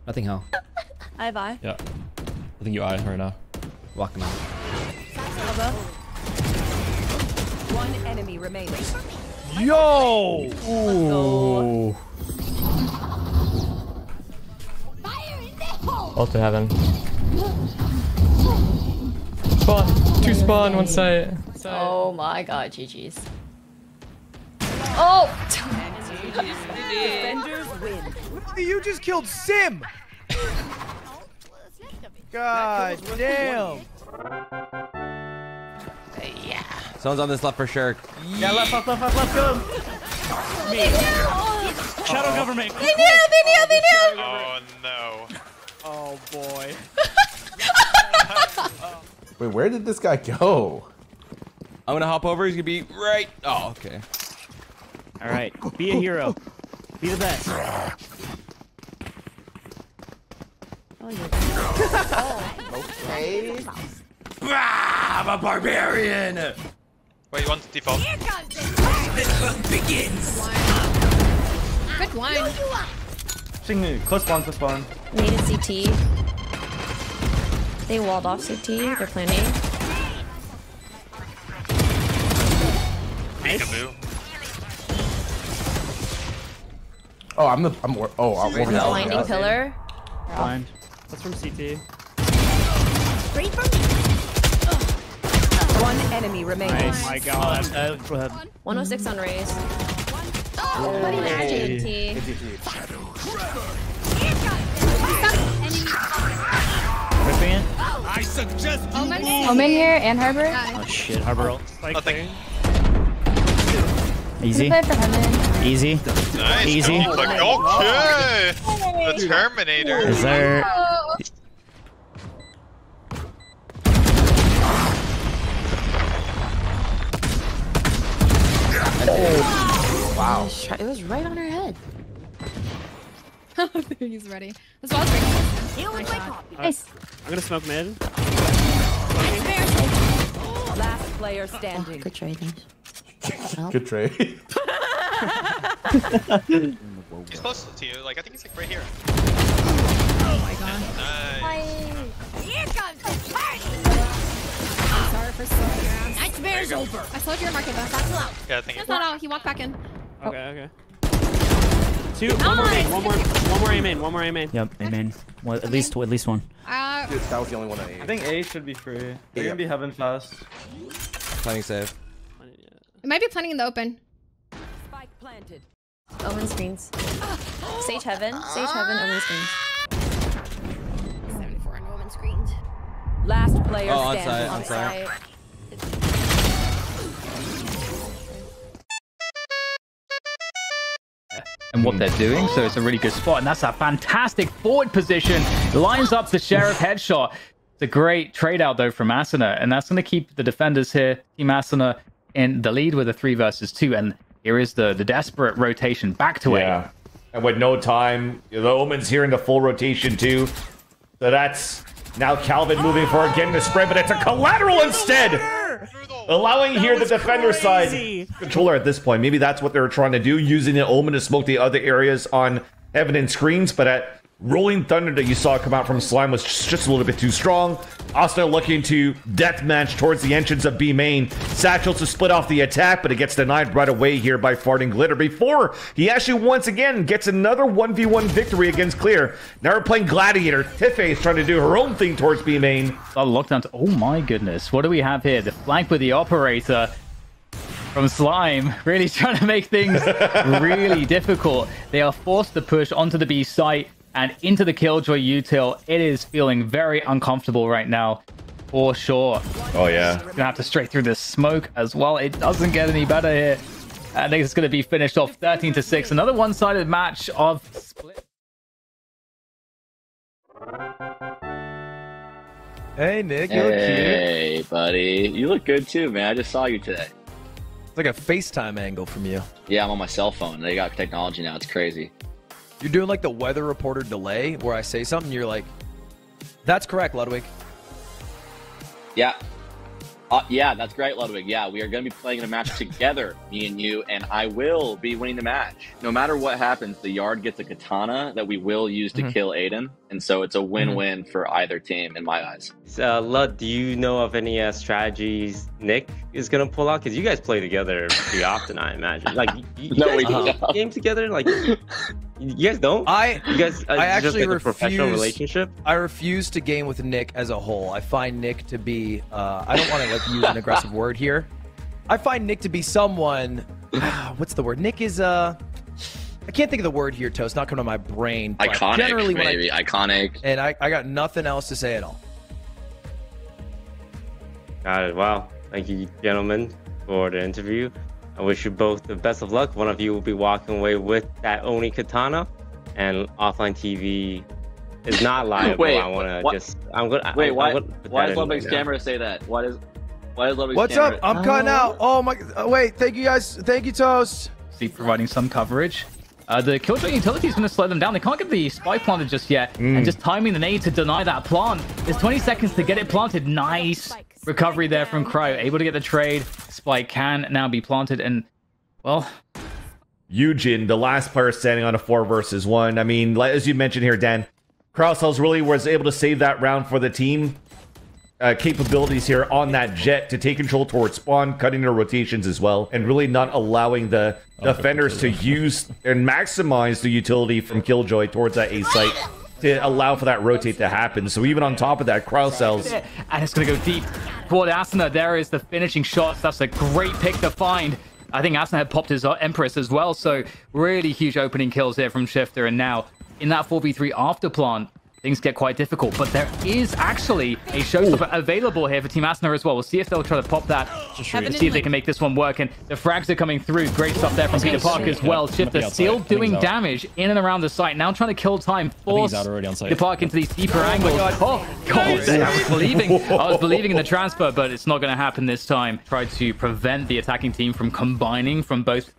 Nothing hell. [LAUGHS] I have eye. Yeah. I think you eye right now. Walking on. One enemy remaining. Yo! Ooh. Ult to heaven. Spawn. Two spawn, one site. Oh my god, GG's. Oh! Defenders win. You just killed Sym. God damn. Yeah. Someone's on this left for sure. Yeah, left, left, left, left, left, kill him. Shadow government. They knew, they knew, they knew! Oh no. Oh boy. [LAUGHS] Wait, where did this guy go? I'm gonna hop over. He's gonna be right. Oh, okay. All right, be a hero. Be the best. Okay. [LAUGHS] I'm a barbarian. Wait, you want to default? Here comes the hunt begins. Good one. Sing me. Close spawn, close spawn. a CT. They walled off CT. They're planning. Peekaboo. Oh, I'm the. I'm. Oh, I'm working out. Blinding pillar. Blind. That's from CT. Straight from me. One enemy remains. Oh my god. Uh, go ahead. 106 on raise. Oh, buddy, magic. CT. Ripping it. I suggest you Omen. Omen here and Harbor. Oh shit, harbor ult. Nothing. Easy. Play for heaven. Easy. Nice. Easy. Look, okay. The Terminator. Is there? Wow. It was right on her head. [LAUGHS] He's ready. This wall's breaking. Nice. I'm gonna smoke mid. Last player oh, standing. Good trade. Good trade. [LAUGHS] He's close to you. Like I think he's like right here. Oh my god. Nice. Here comes the party. Sorry for slowing your ass. Nightmare's over. I slowed your market, but that's allowed. Yeah, I think That's not out. He walked back in. Okay, okay. Two. One more main. One more. One more aim in. One more aim in. Yep, aim Well, at least at least one. Uh, Dude, that was the only one I ate. I think A should be free. They're Yeah. gonna be heaven fast. Playing safe. It might be planning in the open. Spike planted. Omen screens. Sage heaven. Sage heaven. Omen screens. 74 on woman screens. Last player Oh, on standing. site, on site. and what they're doing, so it's a really good spot. And that's a fantastic forward position. Lines up the Sheriff headshot. It's a great trade out, though, from Asuna, and that's going to keep the defenders here, Team Asuna, in the lead with a 3 versus 2. And here is the, the desperate rotation back to Yeah. And with no time, the Omen's here in the full rotation too. So that's now Calvin moving for getting the spread, but it's a collateral instead. Allowing here the defender side controller at this point. Maybe that's what they were trying to do, using the Omen to smoke the other areas on Heaven and screens, but at Rolling Thunder that you saw come out from Slime was just a little bit too strong. Asta looking to deathmatch towards the entrance of B main. Satchel to split off the attack, but it gets denied right away here by Farting Glitter before he actually once again gets another 1v1 victory against Clear. Now we're playing Gladiator. Tiffy is trying to do her own thing towards B main. A lockdown. To, oh my goodness. What do we have here? The flank with the operator from Slime. [LAUGHS] Really trying to make things [LAUGHS] really difficult. They are forced to push onto the B site and into the Killjoy util. It is feeling very uncomfortable right now. For sure. Oh, yeah. Gonna have to straight through this smoke as well. It doesn't get any better here. I think it's gonna be finished off 13 to 6. Another one-sided match of split. Hey, Nick, you look cute. Hey, buddy. You look good too, man. I just saw you today. It's like a FaceTime angle from you. Yeah, I'm on my cell phone. They got technology now. It's crazy. You're doing like the weather reporter delay where I say something, you're like, that's correct, Ludwig. Yeah. Uh, yeah, that's great, Ludwig. Yeah, we are going to be playing in a match together, [LAUGHS] me and you, and I will be winning the match. No matter what happens, the yard gets a katana that we will use to Mhm. kill Aiden, and so it's a win-win for either team in my eyes. Uh, Lud, do you know of any uh, strategies Nick is gonna pull out? Because you guys play together pretty often, I imagine. Like, [LAUGHS] you, you No, guys we play don't. game together. Like, [LAUGHS] you guys don't. I you guys. Uh, I just actually like a professional relationship. I refuse to game with Nick as a whole. I find Nick to be uh, I don't want to like use an aggressive [LAUGHS] word here. I find Nick to be someone what's the word? Nick is uh, I can't think of the word here, Toast. Not coming to my brain. but Iconic, generally when I- maybe. Iconic. and I, I got nothing else to say at all. Got it. Wow. Thank you, gentlemen, for the interview. I wish you both the best of luck. One of you will be walking away with that Oni katana, and offline TV is not [LAUGHS] liable. Wait, I want to just. I'm gonna. Wait, I'm, why, I'm gonna why does in Ludwig's right now. camera say that? Why does why does Ludwig's What's camera... up? I'm cutting out. Oh my. Uh, wait. Thank you guys. Thank you, Toast. See, providing some coverage. Uh, the Killjoy utility is going to slow them down. They can't get the spy planted just yet. Mm. And just timing the nade to deny that plant. There's 20 seconds to get it planted. Nice recovery there from Cryo. Able to get the trade. Spike can now be planted. And, well, Eugen, the last player standing on a four versus one. I mean, as you mentioned here, Dan, Cryocells really was able to save that round for the team. Uh, capabilities here on that jet to take control towards spawn, cutting their rotations as well, and really not allowing the defenders to use and maximize the utility from Killjoy towards that A site to allow for that rotate to happen. So even on top of that, Cryocells and it's going to go deep toward Asuna. There is the finishing shots. That's a great pick to find. I think Asuna had popped his uh, Empress as well. So really huge opening kills here from Shiphtur. And now in that 4v3 after plant, things get quite difficult. But there is actually a showstopper available here for Team Asuna as well. We'll see if they'll try to pop that. Heaven See if they can make this one work. And the frags are coming through. Great stuff there from Peter Park as well. Shiphtur still doing damage in and around the site. Now trying to kill time. he's Force out already on site. Peter Park into these deeper angles. Oh, God. I was believing. I was believing in the [LAUGHS] transfer, but it's not going to happen this time. Tried to prevent the attacking team from combining from both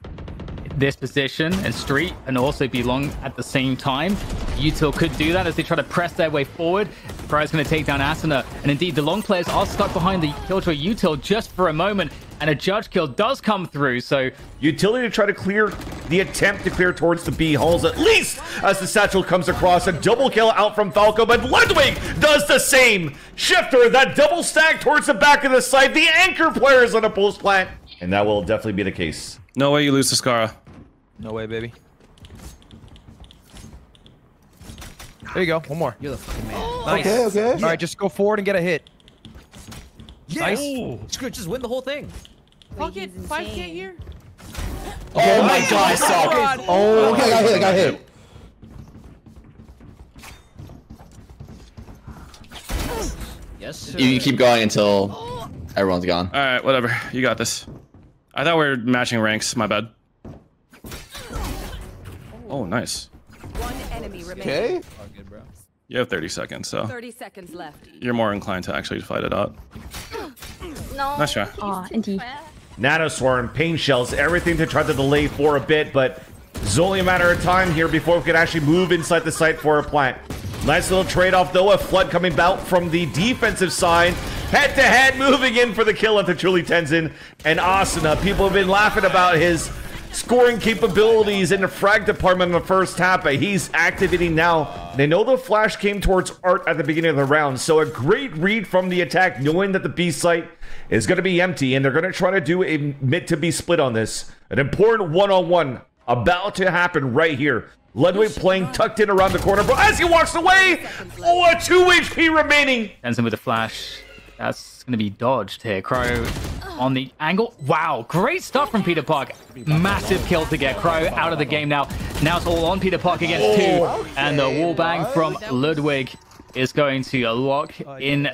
this position and street and also be long at the same time. Util could do that as they try to press their way forward. Cryo's going to take down Asuna. And indeed, the long players are stuck behind the Killjoy Util just for a moment. And a judge kill does come through. So utility to try to clear the attempt to clear towards the B halls at least as the satchel comes across a double kill out from Falco but Ludwig does the same shifter that double stack towards the back of the site the anchor player is on a post plant and that will definitely be the case No way you lose to Scarra. No way, baby. There you go. One more. You're the fucking man. Oh. Nice. Okay, okay. All right, just go forward and get a hit. Yes. Nice. Screw it, just win the whole thing. Pocket 5k here. Oh my god, I saw. God. Oh, okay, I got hit, I got hit. Yes. You can keep going until everyone's gone. All right, whatever. You got this. I thought we were matching ranks. My bad. Oh, nice. One enemy remaining. Okay. You have 30 seconds, so 30 seconds left. you're more inclined to actually fight it out. No. Nice try. Aw, indeed. Nanoswarm, pain shells, everything to try to delay for a bit, but it's only a matter of time here before we can actually move inside the site for a plant. Nice little trade-off though, a flood coming out from the defensive side. Head-to-head moving in for the kill onto Truly Tenzin and Asuna. People have been laughing about his scoring capabilities in the frag department in the first half, but he's activating now. They know the flash came towards Art at the beginning of the round, so a great read from the attack, knowing that the B site is going to be empty, and they're going to try to do a mid to B split on this. An important one-on-one about to happen right here. Ludwig playing tucked in around the corner, but as he walks away, oh, a 2 HP remaining. Ends him with a flash. That's going to be dodged here. Crow on the angle. Wow, great stuff from Peter Park. Massive kill to get Crow out of the game now. Now it's all on Peter Park against two. Oh, and the wall bang from Ludwig is going to lock in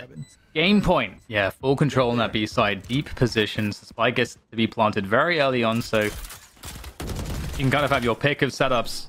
game point. Yeah, full control on that B side. Deep positions. The spike gets to be planted very early on, so you can kind of have your pick of setups.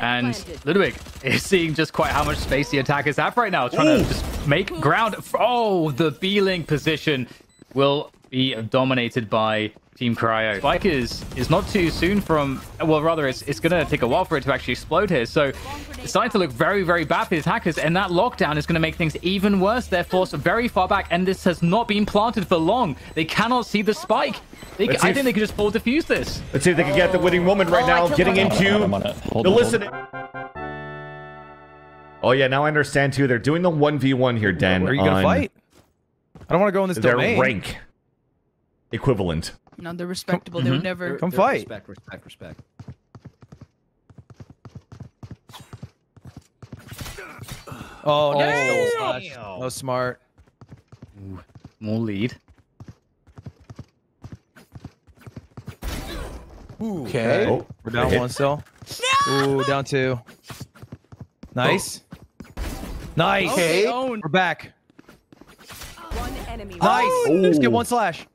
And Ludwig is seeing just quite how much space the attackers have right now, trying Ooh. to just make ground. Oh, the B-Link position will be dominated by Team Cryo. Spike is, is not too soon from, well, rather, it's, it's going to take a while for it to actually explode here. So it's starting to look very, very bad for the attackers, and that lockdown is going to make things even worse. They're forced very far back, and this has not been planted for long. They cannot see the spike. They, I think they could just full defuse this. Let's see if they can get the winning moment right now, getting into I'm on it. Hold the it, hold. Oh yeah, now I understand too. They're doing the one v one here, Dan. Where are you gonna fight? I don't want to go in this Their domain. rank equivalent. No, they're respectable. They mm-hmm. would never. Come fight. Respect, respect, respect. Oh, no. Damn. No smart. More lead. Okay. Oh, We're down one still. Ooh, down two. Nice. Oh. Nice. Okay. We're back. One enemy. Nice. Oh. Just get one slash.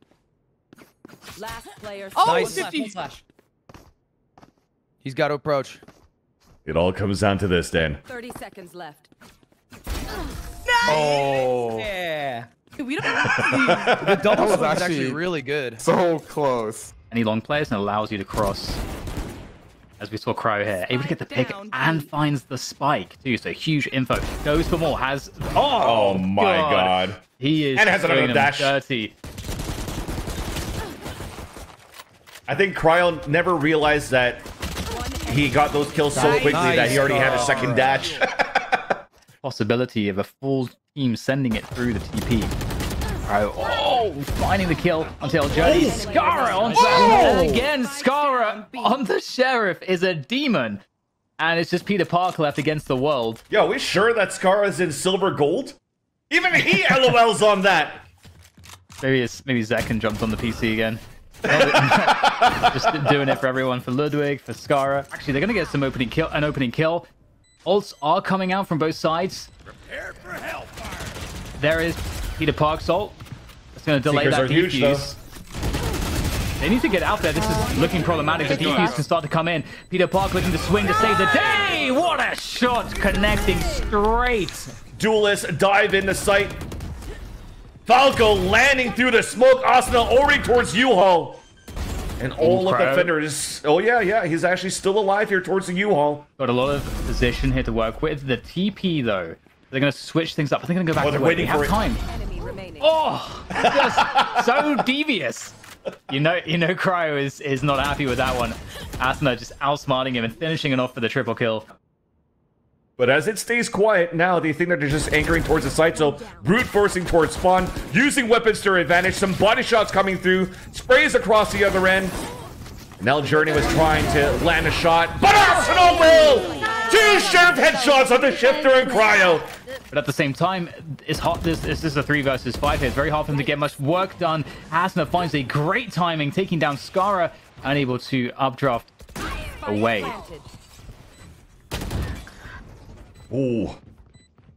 Last player. Oh, Nice. 50. He's got to approach. It all comes down to this, Dan. 30 seconds left. Oh. Yeah. We don't. [LAUGHS] The double was is actually actually- really good. So close. Any long players and allows you to cross. As we saw Cryo here, able to get the pick and finds the spike too. So huge info. Goes for more. Has oh, Oh my god. He is And has another dash. dirty. I think Cryo never realized that he got those kills so quickly that he already had a second dash. [LAUGHS] Possibility of a full team sending it through the TP. Cryo, oh, finding the kill until Jody. Scarra on Oh! and again. Scarra on the sheriff is a demon, and it's just Peter Park left against the world. Yo, we sure that Scar's in silver gold? Even he [LAUGHS] LOLs on that. Maybe it's maybe Zekan jumped on the PC again. [LAUGHS] Just doing it for everyone, for Ludwig, for Scarra. Actually, they're gonna get some opening kill, an opening kill. Ults are coming out from both sides. Prepare for hellfire. There is Peter Park's ult. It's gonna delay Seekers that are huge, though. They need to get out there. This is looking problematic. The defuse can start to come in. Peter Park looking to swing to save the day. What a shot connecting straight. Duelist dive into sight. Falco landing through the smoke. Asuna already towards U-Haul. And all of the crowd. defenders. Oh, yeah, yeah. He's actually still alive here towards the U-Haul. Got a lot of position here to work with. The TP though, they're going to switch things up. I think they're going to go back Oh, to they're the waiting They for time. Oh, just so devious. You know, you know, Cryo is is not happy with that one. Asuna just outsmarting him and finishing it off for the triple kill. But as it stays quiet now, they think that they're just anchoring towards the site, so brute forcing towards spawn, using weapons to their advantage, some body shots coming through, sprays across the other end. Now Journey was trying to land a shot, but Arsenal will! Two sheriff headshots on the Shiphtur and cryo. But at the same time, it's hot. This, this is a three versus five here. It's very hard for them to get much work done. Asuna finds a great timing, taking down Scarra, unable to updraft away. Ooh.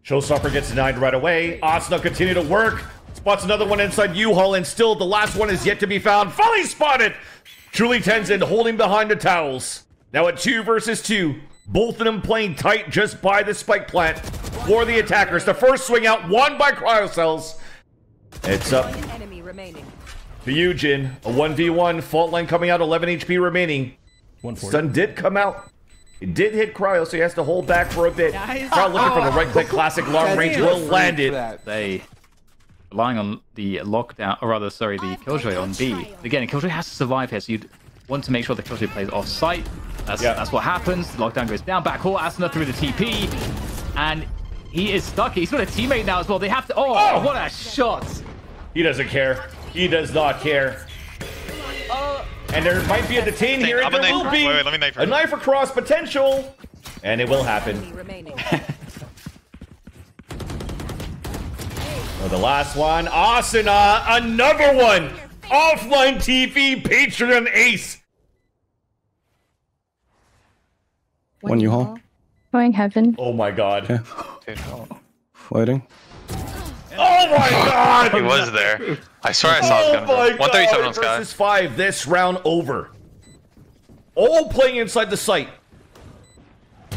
Showstopper gets denied right away. Asuna continue to work. Spots another one inside U-Haul, and still the last one is yet to be found. Fully spotted! Truly Tenzin holding behind the towels. Now at two versus two. Both of them playing tight just by the spike plant for the attackers. The first swing out, won by Cryocells. It's up Enemy remaining. to Eugen. A 1v1. Fault line coming out, 11 HP remaining. Stun did come out. It did hit Cryo, so he has to hold back for a bit. Nice. Cryo looking for the right click, classic long range, will land it. They relying on the lockdown, or rather, sorry, the Killjoy on B. Again, Killjoy has to survive here, so you'd want to make sure the Killjoy plays off site. That's that's what happens. The lockdown goes down, back hole, Asuna through the TP, and he is stuck. He's got a teammate now as well. They have to. Oh, oh! what a shot! He doesn't care. He does not care. And there might be a detain here, and I'm a there knife- will be wait, wait, let me knife her. a knife across potential, and it will happen. Oh, [LAUGHS] the last one, Asuna, another one. Offline TV, Patreon Ace. One U-Haul. Going heaven. Oh my god. Waiting. Oh my [LAUGHS] god! He was there. I swear I saw his Oh gun. go. my 137 god! on Sky. Versus five. This round over. All playing inside the site.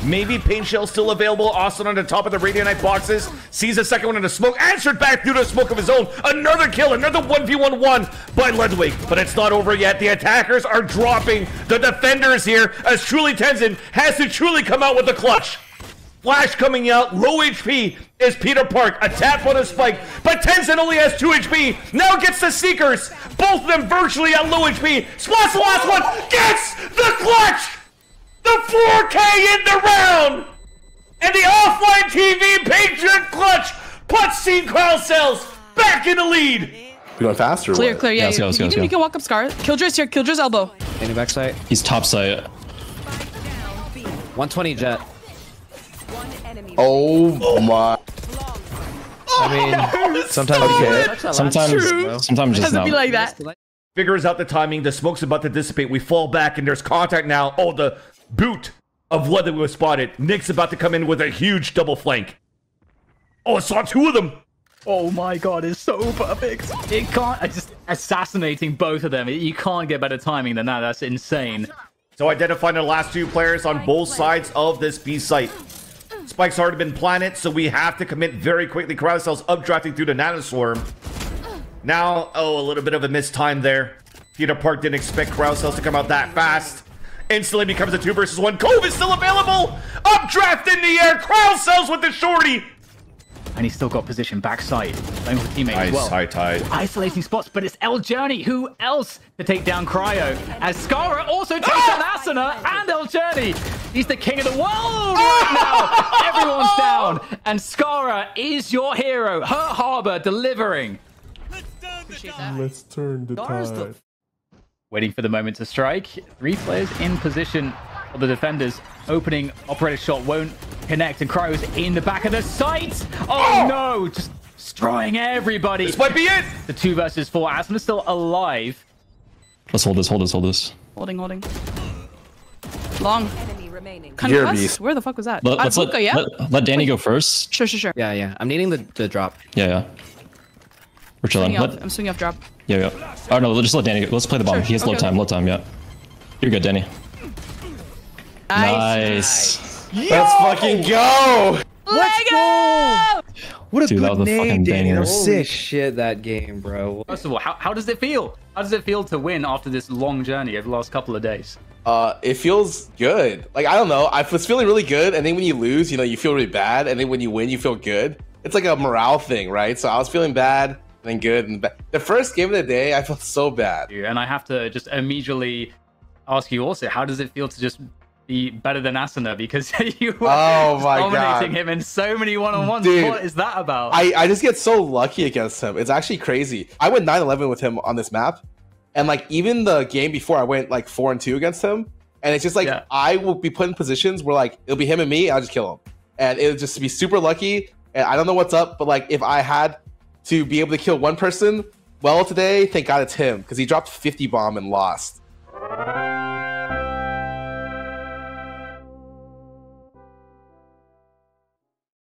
Maybe Paint Shell still available. Austin on the top of the Radiant boxes. Sees a second one in the smoke. Answered back through the smoke of his own. Another kill. Another 1v1-1 by Ludwig. But it's not over yet. The attackers are dropping the defenders here as Truly Tenzin has to truly come out with the clutch. Flash coming out, low HP is Peter Park. A tap on a spike, but Tenzin only has 2 HP. Now gets the Seekers. Both of them virtually at low HP. Splats the last one, gets the clutch! The 4K in the round! And the offline TV Patreon clutch puts Team Cryocells back in the lead. We going faster? Clear, clear. Yeah, let's go, you, let's you go, can, let's you can walk up Scar. Killjoy's here. Killjoy's elbow. Any backside. He's top site. 120 jet. Oh my. Oh, I mean, sometimes you get. Sometimes, sometimes just Doesn't be like that. figures out the timing. The smoke's about to dissipate. We fall back, and there's contact now. Oh, the boot of Ludwig was spotted. Nick's about to come in with a huge double flank. Oh, I saw two of them. Oh my god, it's so perfect. It can't. I just assassinating both of them. You can't get better timing than that. That's insane. So identifying the last two players on both sides of this B site. Spike's already been planted, so we have to commit very quickly. Cryocells updrafting through the nanoswarm. Now, oh, a little bit of a missed time there. Peter Park didn't expect Cryocells to come out that fast. Instantly becomes a two versus one. Cove is still available. Updraft in the air. Cryocells with the shorty. And he's still got position backside. Playing with teammates Nice, as well. high tide. Isolating spots, but it's El Journey. Who else to take down Cryo? As Scarra also takes down Asuna and El Journey. He's the king of the world right now. [LAUGHS] Everyone's down. And Scarra is your hero. Her harbor delivering. Let's turn the tide. Waiting for the moment to strike. Three players in position for the defenders. Opening operator shot won't connect, and Cryo's in the back of the site. Oh, oh, no! Just destroying everybody. This might be it. The two versus four. Asmon's still alive. Let's hold this, hold this, hold this. Holding, holding. Long. You're a Concuss? beast. Where the fuck was that? Let, let's let, yeah? let, let Danny go first. Sure, sure, sure. Yeah, yeah. I'm needing the, the drop. Yeah, yeah. We're chilling. Swinging. Let, I'm swinging off drop. yeah, yeah. Oh no, just let Danny go. Let's play the bomb. Sure, He has low okay, time, low time, yeah. You're good, Danny. Nice. Nice. Let's fucking go! Let's go! What a Dude, that good was a name, Danny. That was sick. shit, that game, bro. First of all, how, how does it feel? How does it feel to win after this long journey over the last couple of days? Uh, it feels good. Like I don't know, I was feeling really good, and then when you lose, you know, you feel really bad, and then when you win, you feel good. It's like a morale thing, right? So I was feeling bad, and then good, and bad. The first game of the day, I felt so bad. And I have to just immediately ask you also, how does it feel to just be better than Asuna? Because [LAUGHS] you were Oh dominating God. him in so many one-on-ones. Dude, what is that about? I, I just get so lucky against him. It's actually crazy. I went 9-11 with him on this map, and like even the game before, I went like four and two against him. And it's just like I will be put in positions where like it'll be him and me, and I'll just kill him, and it'll just be super lucky. And I don't know what's up, but like if I had to be able to kill one person well today, thank God it's him because he dropped 50 bomb and lost.